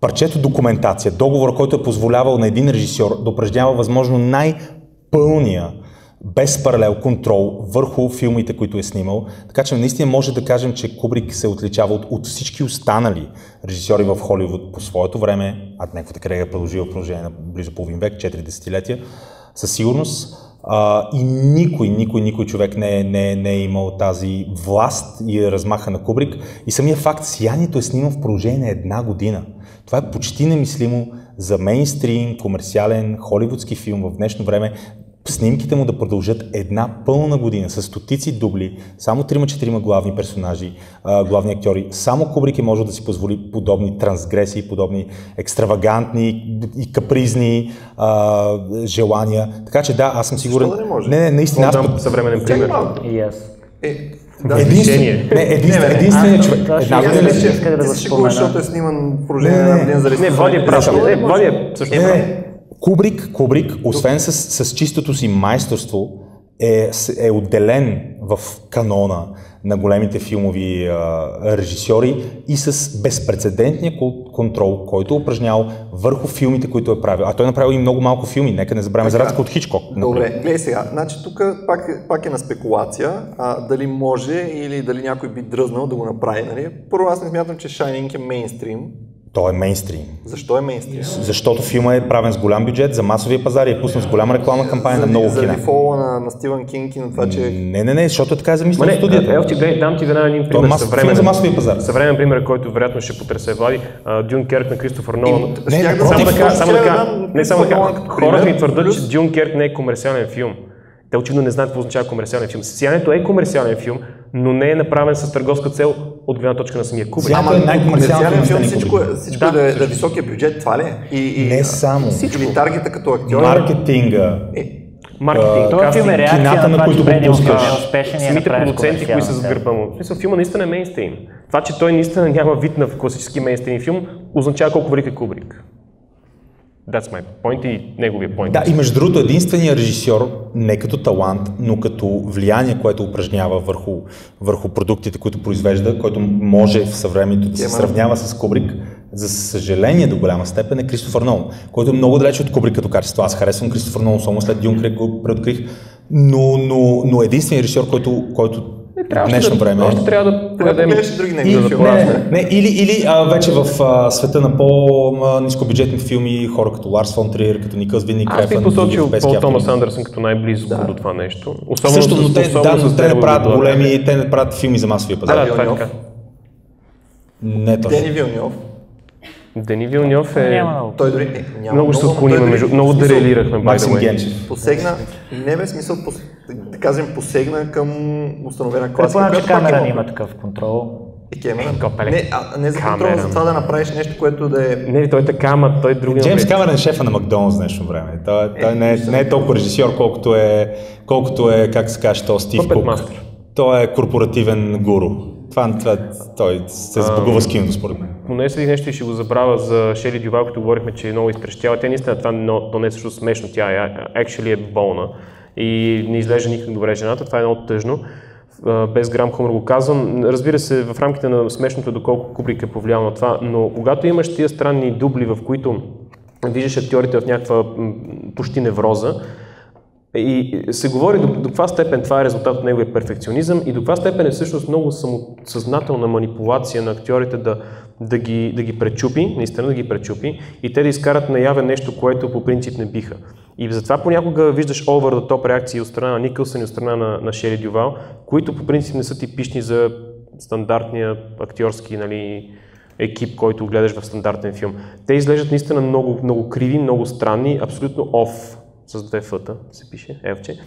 парчето документация, договор, който е позволявал на един режисьор да упражнява възможно най-пълния без паралел контрол върху филмите, които е снимал. Така че наистина може да кажем, че Кубрик се отличава от, от всички останали режисьори в Холивуд по своето време, а неговата е продължила в продължение на близо половин век, 4 десетилетия, със сигурност. А, и никой, никой, никой човек не е, не, е, не е имал тази власт и размаха на Кубрик. И самия факт, Сиянието е снимал в продължение на една година. Това е почти немислимо за мейнстрим, комерциален, холивудски филм в днешно време. Снимките му да продължат една пълна година с стотици дубли, само 3-4 главни персонажи, главни актьори. Само Кубрик е може да си позволи подобни трансгресии, подобни екстравагантни и капризни а, желания. Така че да, аз съм сигурен. да не може? Не, не, наистина. Аз дам съвременен пример. И аз. Е, да, единствен, не, единствен, Аз- човек. Една година ли? исках да го се шегуваш, спомена. защото е сниман в продължение на не, година за Не. Влади е прав. Не, Влади е също прав. Кубрик, Кубрик, освен с, с чистото си майсторство, е, е отделен в канона на големите филмови а, режисьори и с безпредседентния контрол, който е упражнял върху филмите, които е правил. А той е направил и много малко филми, нека не забравяме, за разлика от Хичкок. например. Добре, гледай сега. Значи тук пак, е- пак е на спекулация, а, дали може или дали някой би дръзнал да го направи. Нали? Първо аз не смятам, че Shining е мейнстрим. Той е мейнстрим. Защо е мейнстрим? Защото филма е правен с голям бюджет за масовия пазар и е пуснат с голяма рекламна кампания на много заради кина. фола на, на Стивън Кинг и на това, че Не, не, не, защото така е замислено не, студията. Елчи, гледай, дам ти веднага един Той е пример. масов филм за масовия пазар. Съвременен пример, който вероятно ще потресе Влади. Дюн Керк на Кристофър Нолан. И- Не, Само така, само така, не само така, хората ми твърдят, плюс- че Дюн Керк не е комерциален филм. Те очевидно не знаят какво означава комерциален филм. Сиянието е комерциален филм, но не е направен с търговска цел от гледна точка на самия Кубрик. Е най-комерциалният комерциален филм всичко, е, Кубрик. всичко Да, е да, е- да е всъщност. високия бюджет, това ли? е? И, и, Не само. Или таргета като актьор. Маркетинга, Е, Маркетинг, Този филм е кастинг, реакция кината, на на това, които че го пускаш. и самите продуценти, които са с гърба му. В смисъл, филма наистина е мейнстрим. Това, че той наистина няма вид на класически мейнстрим филм, означава колко велик е Кубрик. That's my point и неговия point. Да, и между другото, единственият режисьор, не като талант, но като влияние, което упражнява върху, върху продуктите, които произвежда, който може в съвремето да се сравнява с Кубрик, за съжаление до голяма степен е Кристофър Нолан, който е много далеч от Кубрик като качество. Аз харесвам Кристофър Нолан, само след Дюнкрек го преоткрих, но, но, но единственият режисьор, който, който Трябваше днешно да, време... Още трябва да да и други И, негови не, филми. не, не, или, или а, вече в а, света на по-низкобюджетни филми, хора като Ларс фон Триер, като Никълс Винни Аз би посочил Пол Томас Андерсън. Като най-близко до това нещо. Особено Също, но те, да, но те не правят големи, те не правят филми за масовия Да, пазар. да, това е така. Не точно. Дени Вилньов. Дени Вилньов е... Няма много. Той дори... Е, няма Много се отклоним, той дори- между... много by the Максим way. Генчев. Посегна, не бе смисъл, пос, да кажем, посегна към установена класика, Предполагам, че пак камера е има такъв контрол. И Кемерън. Копеле. Не, а, не за контрол, за това да направиш нещо, което да е... Не, той е така, ама той други Джеймс Камерън е шефа на Макдоналдс днешно време. Той, той не, е, не е толкова режисьор, колкото е, колкото е как се каже, то Стив Кук. Той е корпоративен гуру. Това, това той се сбогува с киното, според мен. Поне след нещо и ще го забравя за Шели Дювал, като говорихме, че е много изтрещява. Тя наистина това но, то не е също смешно, тя е actually е болна и не изглежда никак добре жената, това е много тъжно. Без грам хумор го казвам. Разбира се, в рамките на смешното е доколко Кубрик е повлиял на това, но когато имаш тия странни дубли, в които виждаш актьорите в някаква почти невроза, и се говори до, до каква степен това е резултат от неговия перфекционизъм и до каква степен е всъщност много самосъзнателна манипулация на актьорите да, да, ги, да ги пречупи, наистина да ги пречупи и те да изкарат наяве нещо, което по принцип не биха. И затова понякога виждаш over the top реакции от страна на Никълсън и от страна на, на Шери Дювал, които по принцип не са типични за стандартния актьорски нали, екип, който гледаш в стандартен филм. Те изглеждат наистина много, много криви, много странни, абсолютно оф, с две фъта се пише, елче.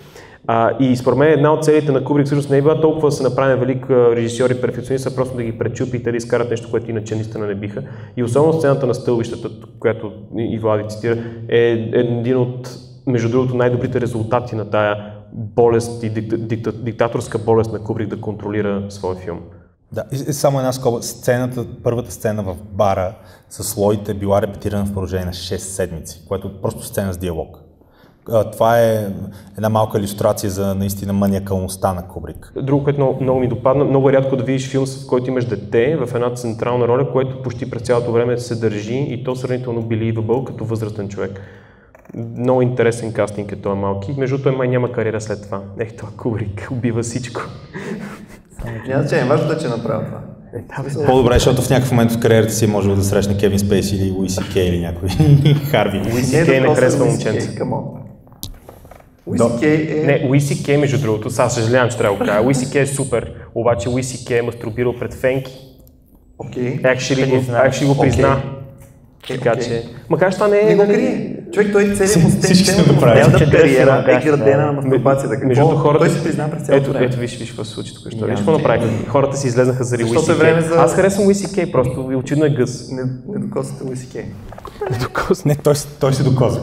А, и според мен една от целите на Кубрик всъщност не е била толкова да се направи велик режисьор и перфекционист, а просто да ги пречупи и да изкарат нещо, което иначе наистина не биха. И особено сцената на стълбищата, която и Влади цитира, е един от, между другото, най-добрите резултати на тая болест и дикта, дикта, диктаторска болест на Кубрик да контролира своя филм. Да, и, само една скоба. Сцената, първата сцена в бара с Лоите е била репетирана в продължение на 6 седмици, което е просто сцена с диалог. Това е една малка иллюстрация за наистина маниакалността на Кубрик. Друго, което много, много ми допадна, много е рядко да видиш филм, в който имаш дете в една централна роля, което почти през цялото време се държи и то сравнително believable като възрастен човек. Много интересен кастинг е този малки. Между той май няма кариера след това. Ех, това Кубрик убива всичко. Няма значение, важното е, че направя това. Е, По-добре, защото в някакъв момент в кариерата си може да срещне Кевин Спейси или Луиси Кей или някой Харви. Луиси Кей не харесва момченце. Уиси Кей е... Не, Уиси Кей, между другото, сега съжалявам, че трябва да го кажа. Уиси Кей е супер, обаче Уиси Кей е мастурбирал пред Фенки. Окей. Actually, го, actually го призна. Е, Така окей. че... Макар че това не е... Не го нали, крие. Човек, той целият му Всички сме стен, го правили. цялата Че кариера е на градена на мастурбацията. Какво? Между хората... Той се призна през цялото ето, време. ето, виж, виж какво се случи тук. Що. Виж какво направиха. Хората си излезнаха заради е време Кей. за- Аз харесвам Уиси Кей, просто и очевидно е гъс. Не, не докосвате Уиси Кей. Не, той, той се доказва.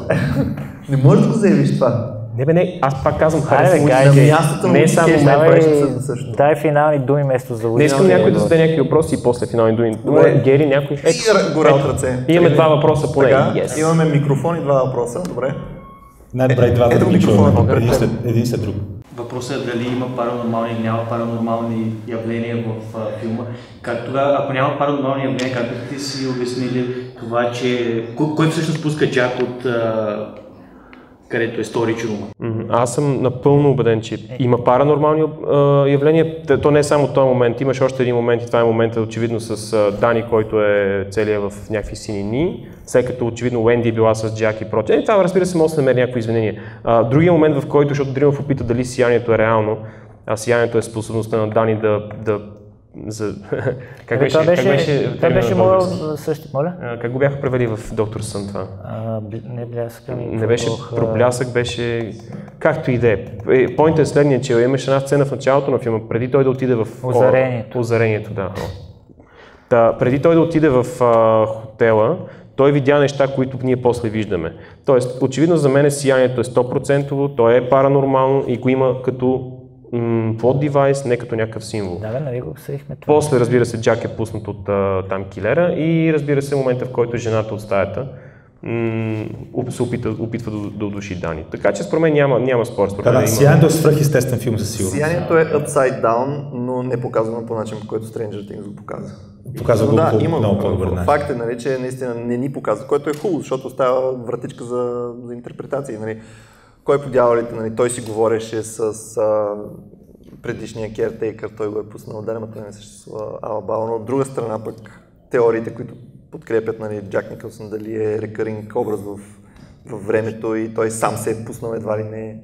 Не можеш да го заявиш това. Не бе, не, аз пак казвам, Айде, харесвам бе, гайде. На мястото Не е само ще мен. също. дай финални думи вместо за Не искам някой да зададе някакви въпроси и после финални думи. Добре. Гери, някой. Ето, И гора от ръце. имаме два въпроса поне. Така, Yes. имаме микрофон и два въпроса. Добре. Най-добре и двата Ето да ги Един след, един след друг. Въпросът е дали има паранормални или няма паранормални явления в а, филма. Как тогава, ако няма паранормални явления, как бихте си обяснили това, че... Кой, кой всъщност пуска Джак от... А, където е Room? Мгм. Аз съм напълно убеден, че има паранормални явления. То не е само този момент. Имаш още един момент и това е моментът очевидно с Дани, който е целия в някакви синини, след като очевидно Уенди е била с Джак и прочее. И това разбира се може да се намери някакво извинение. А, другия момент, в който, защото Дринов опита дали сиянието е реално, а сиянието е способността на Дани да, да за... как Бе, беше? това как беше, Той беше на моят български? същи, моля? А, Как го бяха превели в Доктор Сън това? А, не бляска. ми, Не беше а, проблясък, беше както и да е. Е, Поинтът е следния, че имаше една сцена в началото на филма, преди той да отиде в... Озарението. О, озарението, да. Та, преди той да отиде в а, хотела, той видя неща, които ние после виждаме. Тоест, очевидно за мен сиянието е 100%, то е паранормално и го има като м- плод девайс, не като някакъв символ. Да, бе, нали го обсъдихме това. После, разбира се, Джак е пуснат от а, там килера и разбира се, момента в който жената от стаята м- се опита, опитва да, да удуши Дани. Така че според мен няма, няма спор. Според Да, да, има... Сиянието е свръхестествен филм със сигурност. Сиянието е upside down, но не показано по начин, по който Stranger Things го показва. Показва го да, по има много го. по-добър начин. Факт е, нали, че наистина не ни показва, което е хубаво, защото остава вратичка за, за интерпретации. Нали. Кой по дяволите, нали, той си говореше с а, предишния кертейкър, той го е пуснал, да, той не съществува Алабала, но от друга страна пък теориите, които подкрепят нали, Джак Никълсън, дали е рекъринг образ в, в времето и той сам се е пуснал едва ли не.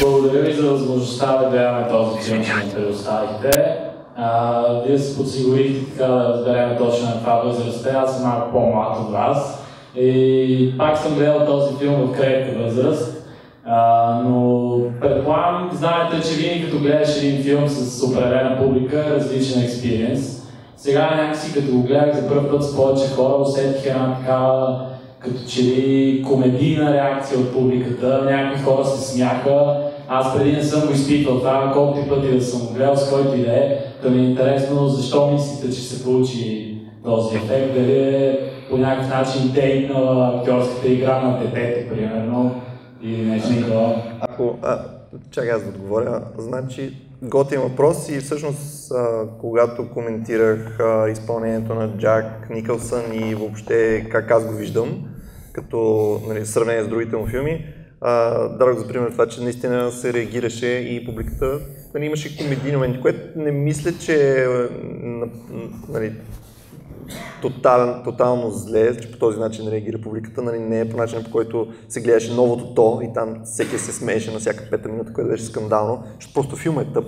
Благодаря ви за възможността да гледаме този филм, че ни предоставихте. А, вие се подсигурихте така да разберем точно на каква възраст е. Аз съм малко по-млад от вас. И пак съм гледал този филм в крепка възраст. А, но предполагам, знаете, че винаги като гледаш един филм с определена публика различен експириенс. Сега някакси като го гледах за първ път с повече хора, усетих една такава като че ли комедийна реакция от публиката. Някакви хора се смяха. Аз преди не съм го изпитвал това, колкото пъти да съм го гледал с който и да е. Да ми е интересно защо мислите, че се получи този ефект. Дали е по някакъв начин дейнала актьорската игра на детето, примерно, или нещо такова. Ако, а, чакай аз да отговоря, значи готин въпрос и всъщност а, когато коментирах а, изпълнението на Джак Никълсън и въобще как аз го виждам, като нали, сравнение с другите му филми, дадох за пример това, че наистина се реагираше и публиката нали, имаше комедийни моменти, което не мисля, че нали, тотален, тотално зле, че по този начин реагира публиката, нали, не е по начин, по който се гледаше новото то и там всеки се смееше на всяка пета минута, което беше скандално, защото просто филмът е тъп.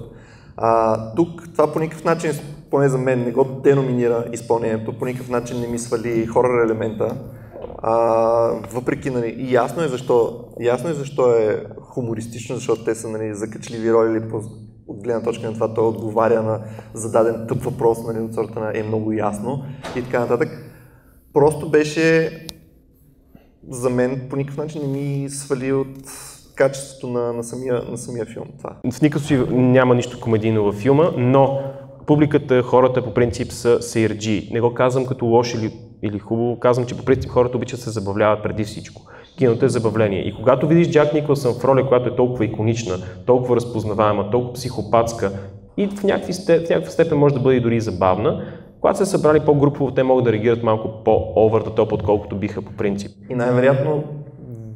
А, тук това по никакъв начин, поне за мен, не го деноминира изпълнението, по никакъв начин не ми свали хорър елемента. А, въпреки, нали, и ясно е защо, ясно е защо е хумористично, защото те са нали, закачливи роли по, от гледна точка на това, той отговаря на зададен тъп въпрос, нали, от сорта на е много ясно и така нататък. Просто беше за мен по никакъв начин не ми свали от качеството на, на, самия, на самия филм. Това. В никакъв случай няма нищо комедийно във филма, но публиката, хората по принцип са сейрджи. Не го казвам като лошо или, или хубаво, казвам, че по принцип хората обичат да се забавляват преди всичко. Киното е забавление. И когато видиш Джак Николсън в роля, която е толкова иконична, толкова разпознаваема, толкова психопатска и в, някакви в някаква степен може да бъде дори и забавна, когато се събрали по-групово, те могат да реагират малко по-овър да топ, отколкото биха по принцип. И най-вероятно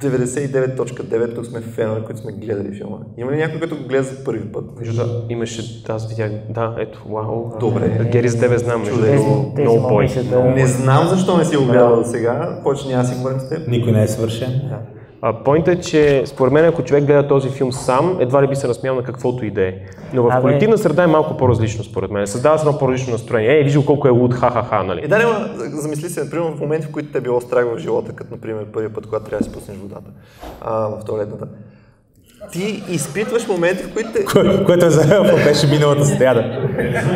99.9 тук сме фенове, които сме гледали филма. Има ли някой, който го гледа за първи път? Между да, имаше, аз видях, да, ето, вау. Добре. Гери за тебе знам, между другото, много бой. Не знам защо не си го гледал до сега, повече няма да си говорим с теб. Никой не е съвършен. А, Пойнтът е, че според мен, ако човек гледа този филм сам, едва ли би се насмял на каквото и да е. Но в Абе. колективна среда е малко по-различно, според мен. Създава се едно по-различно настроение. Е, виждал колко е луд, ха-ха-ха, нали? И да, няма, замисли се, например, в моменти, в които те е било страх в живота, като например първият път, когато трябва да си пуснеш водата а, в туалетната. Ти изпитваш моменти, в които те... Кое- Което е за беше миналата сряда.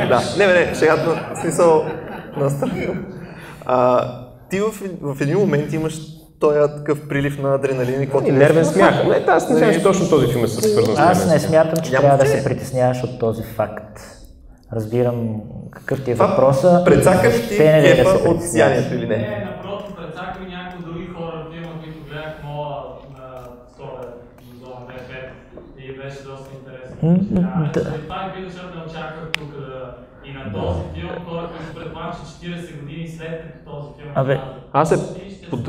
Да, не, не, не, шегата, смисъл на страна. А, ти в, в един момент имаш този такъв прилив на адреналин и каквото И и нервен смях. Не, аз не смятам, че точно този филм е свързан с Аз не смятам, че трябва да се притесняваш от този факт. Разбирам какъв ти е въпроса. Прецакаш ти кефа от сиянието или не? Не, напротив, предсака и някои други хора филма, които гледах моя на втория сезон, не пет, и беше доста интересно. Това и защото не очаквах тук да... И на този филм, хора, които предполагам, че 40 години след като този филм е Абе, излязъл, Аз се под-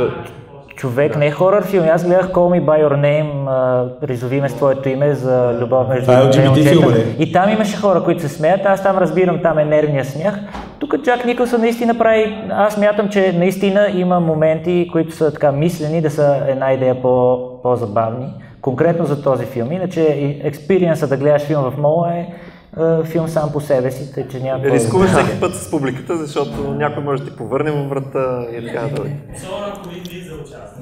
Човек не е хорър филм. Аз гледах Call Me By Your Name, а, призови ме с твоето име за любов между Това е LGBT филм, ли? И там имаше хора, които се смеят. Аз там разбирам, там е нервния смях. Тук Джак Никълсън наистина прави... Аз мятам, че наистина има моменти, които са така мислени да са една идея по, по-забавни. Конкретно за този филм. Иначе и експириенса да гледаш филм в мола е, е филм сам по себе си, тъй че няма... да- Рискуваш всеки път с публиката, защото някой може да ти повърне във врата и така нататък. Участва.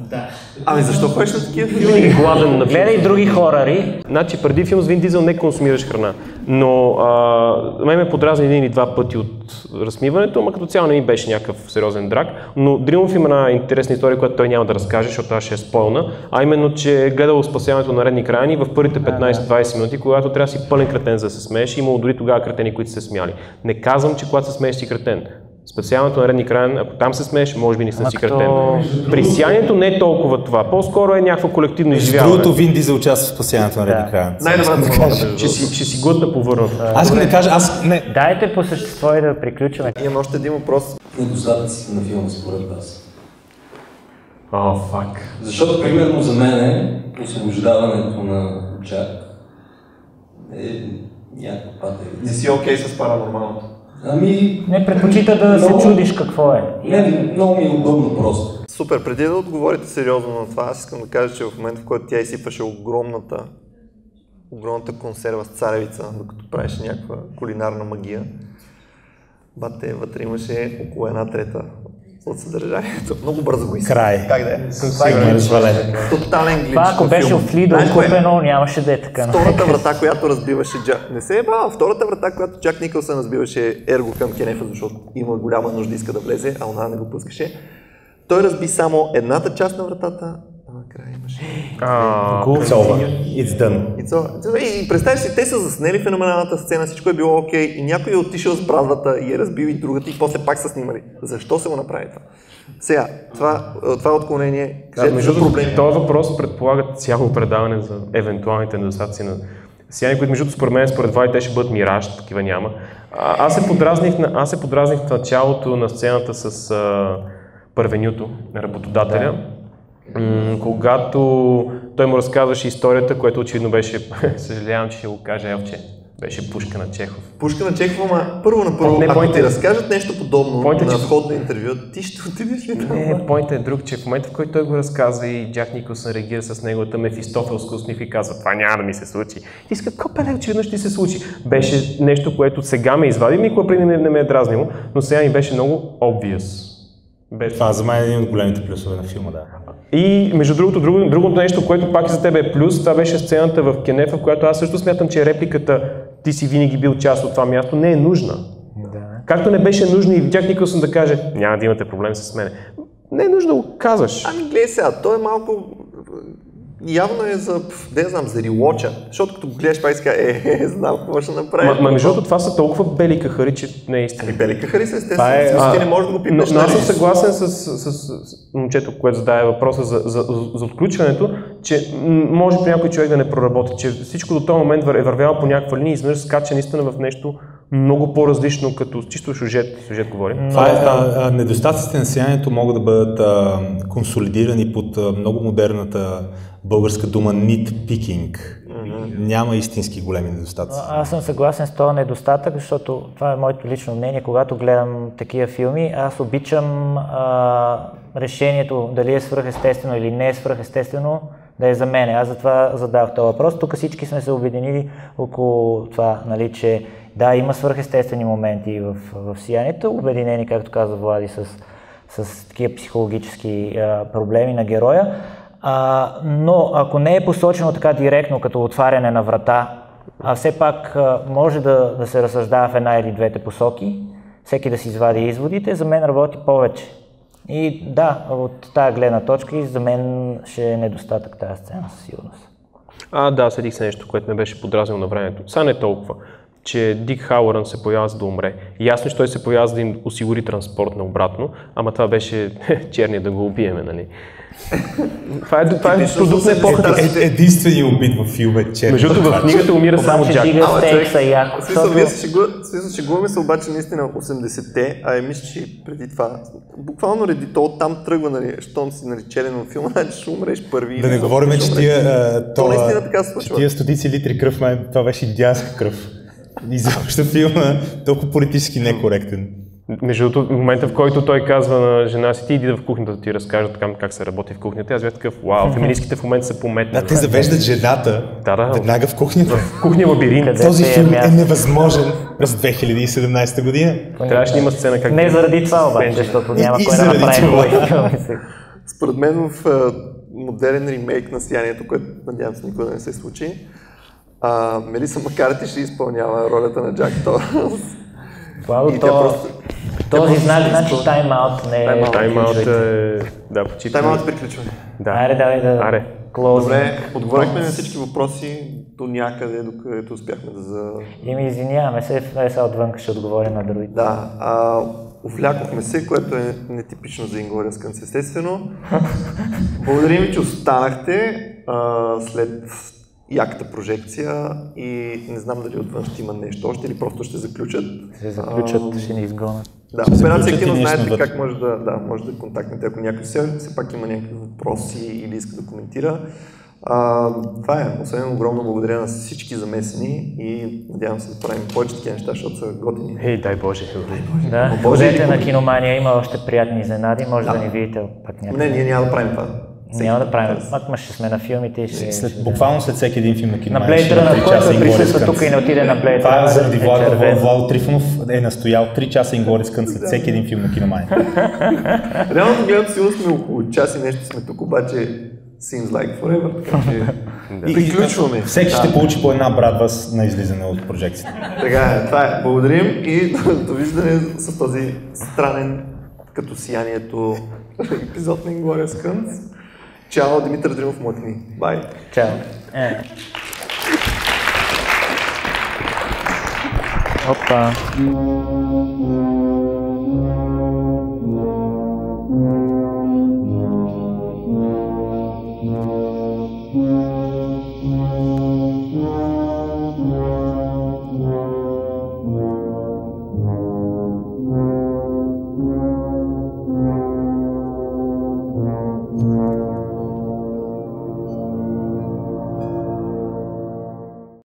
Ами защо ходиш на такива филми? Гладен на Гледай други хорари. Значи преди филм с Вин Дизел не консумираш храна, но а, мен ме подразни един или два пъти от размиването, ама като цяло не ми беше някакъв сериозен драк. Но Дрилов има една интересна история, която той няма да разкаже, защото аз ще е спойна, а именно, че е гледал спасяването на редни крайни в първите 15-20 минути, когато трябва да си пълен кретен за да се смееш. Имало дори тогава кретени, които са се смяли. Не казвам, че когато се смееш си кретен. Спасяването на редни крайен, ако там се смееш, може би не съм си като-. При сиянието не е толкова това. По-скоро е някакво колективно изживяване. другото, Вин Дизел участва в спасяването на Редни Крайан. Най-добрата формата. Ще си, ще си глътна повърнат. Аз искам да кажа, аз не, Дайте по същество и да приключваме. Имам още един въпрос. недостатъците на филма според вас? О, фак. Защото, примерно, за мен е освобождаването на Джак е някаква Не си окей с паранормалното. Ами, Не предпочита да се Много- чудиш какво е. не, много ми е удобно просто. Супер, преди да отговорите сериозно на това, аз искам да кажа, че в момента, в който тя изсипваше огромната, огромната консерва с царевица, докато правеше някаква кулинарна магия, бате, вътре имаше около една трета от съдържанието. Много бързо го изсипа. Край. Как да е? Това е. Тотален глич. Това ако беше от Лидо е? купено, нямаше да е така. Втората врата, която разбиваше Джак... Не се е бава. Втората врата, която Джак Никълсън разбиваше Ерго към Кенефа, защото има голяма нужда, иска да влезе, а она не го пускаше. Той разби само едната част на вратата, накрая имаше. И, представяш си, те са заснели феноменалната сцена, всичко е било окей, и някой е отишъл с брадвата и е разбил и другата и после пак са снимали. Защо се го направи това? Сега, това, това е отклонение. Да, между проблеми. този въпрос предполага цяло предаване за евентуалните недостатъци на сияние, които между според мен, според Вали, те ще бъдат мираж, такива няма. А, аз, се подразних на, аз се подразних в началото на сцената с а, първенюто на работодателя, м- когато той му разказваше историята, което очевидно беше, съжалявам, че ще го кажа Елче, Беше пушка на Чехов. Пушка на Чехов, ама първо на първо, Не, ако ти е- разкажат нещо подобно е, на че- вход на интервю, ти ще отидеш ли там? Не, поинтът е друг, че в момента, в който той го разказва и Джак Николсън реагира с неговата мефистофелска усмивка и казва, това няма да ми се случи. Ти иска, копеле, очевидно ще се случи. Беше нещо, което сега ме извади, никога преди не, не ме е дразнило, но сега ми беше много obvious. Беше. Това за мен е един от големите плюсове на филма, да. И между другото, друго, другото нещо, което пак и за тебе е плюс, това беше сцената в Кенефа, в която аз също смятам, че репликата ти си винаги бил част от това място не е нужна. Да. Както не беше нужно и Джак Николсън да каже, няма да имате проблем с мен. Не е нужно да го казваш. Ами гледай сега, той е малко... Явно е за, я знам, за рилоча. Защото като гледаш, пак си е, е, знам какво ще направи. Ма, ма между другото, това са толкова бели кахари, че не е истина. Ами Белика хариса, естествено. Това е- Смисъл, ти не А, можеш да го но, пипнеш. но аз съм нали? съгласен с, с, с, с момчето, което задава въпроса за, за, за, отключването, че може при някой човек да не проработи, че всичко до този момент е вървяло по някаква линия и изведнъж скача наистина в нещо много по-различно, като чисто сюжет, сюжет говорим. Това е, а, а, недостатъците на сиянието могат да бъдат а, консолидирани под а, много модерната българска дума nitpicking. Няма истински големи недостатъци. Аз съм съгласен с този недостатък, защото това е моето лично мнение. Когато гледам такива филми, аз обичам а, решението дали е свръхестествено или не е свръхестествено да е за мен. Аз затова задах този въпрос. Тук всички сме се обединили около това, нали, че да, има свръхестествени моменти в, в сиянието, обединени, както каза Влади, с, с такива психологически а, проблеми на героя. А, но ако не е посочено така директно, като отваряне на врата, а все пак а, може да, да се разсъждава в една или двете посоки, всеки да си извади изводите, за мен работи повече. И да, от тази гледна точка и за мен ще е недостатък тази сцена със сигурност. А, да, седих се нещо, което ме беше подразнил на времето. Сега не толкова, че Дик Хауърън се поява за да умре. Ясно, че той се поява за да им осигури транспорт на обратно, ама това беше черния да го убиеме, нали? това е, това е продукт на епохата. Е, единственият убит в филма е черен. Между другото, в книгата умира само Обаче Джак. дига Ама, стейк човек, са яко, смисъл, шегуваме се обаче наистина 80-те, а е мисля, че преди това. Буквално реди то оттам тръгва, нали, щом си нали, черен във филма, значи ще умреш първи. Да не говорим, че тия, това- тия стотици литри кръв, това беше индианска кръв. Изобщо филма толкова политически некоректен. Между другото, в момента, в който той казва на жена си, ти иди в кухнята да ти разкажат как, как се работи в кухнята, аз бях такъв, вау, феминистките в момента са пометни. Да, те завеждат жената Да, да. веднага в кухнята. Кухня лабиринт. Този е филм е невъзможен през 2017 година. Трябваше да има сцена как... Не заради това обаче, защото няма кой да заради направи. Според мен в модерен ремейк на Сиянието, което надявам се никога да не се случи, а, Мелиса Макарти ще изпълнява ролята на Джак Торнс. Вау, то, просто- този знак значи тайм-аут, не е... Тайм-аут е... Да, почти. Тай малко приключване. Да. Аре, давай да... Аре. Closing. Добре, отговорихме на всички въпроси до някъде, докъдето успяхме да за... И ми извиняваме се, сега отвън ще отговоря на другите. Да, а, увлякохме се, което е нетипично за Inglourious Basterds, естествено. Благодарим ви, че останахте а, след яката прожекция и не знам дали отвън ще има нещо още или просто ще заключат. Се заключат, А, ще ни изгонят. Да, Ще операция кино ще знаете как може да, да, може да контактнете, ако някой все, все пак има някакви въпроси или иска да коментира. А, това е. Освен огромно благодаря на всички замесени и надявам се да правим повече такива неща, защото са готини. Ей, дай Боже. Да, Боже, ходете или на киномания, има още приятни изненади, може да, Да. ни видите пак някъде. Не, ние няма да правим това. Няма да правим, пак ма ще сме на филмите и ще... След, ще- буквално след всеки един филм на На кино. Blade Runner, който присъства тук и не отиде на Blade Това е заради е Влад, червен. Владо Трифонов е настоял 3 часа Ингорис Кън след всеки един филм на киномания. Реално погледнато сигурно сме около час и нещо сме тук, обаче seems like forever, така че приключваме. Всеки ще получи по една брадва на излизане от прожекцията. Така е, това е. Благодарим и довиждане с този странен като сиянието епизод на Inglourious Skins. Ciao, Dimitar Dremov Motni. Bye. Ciao. É. Opa.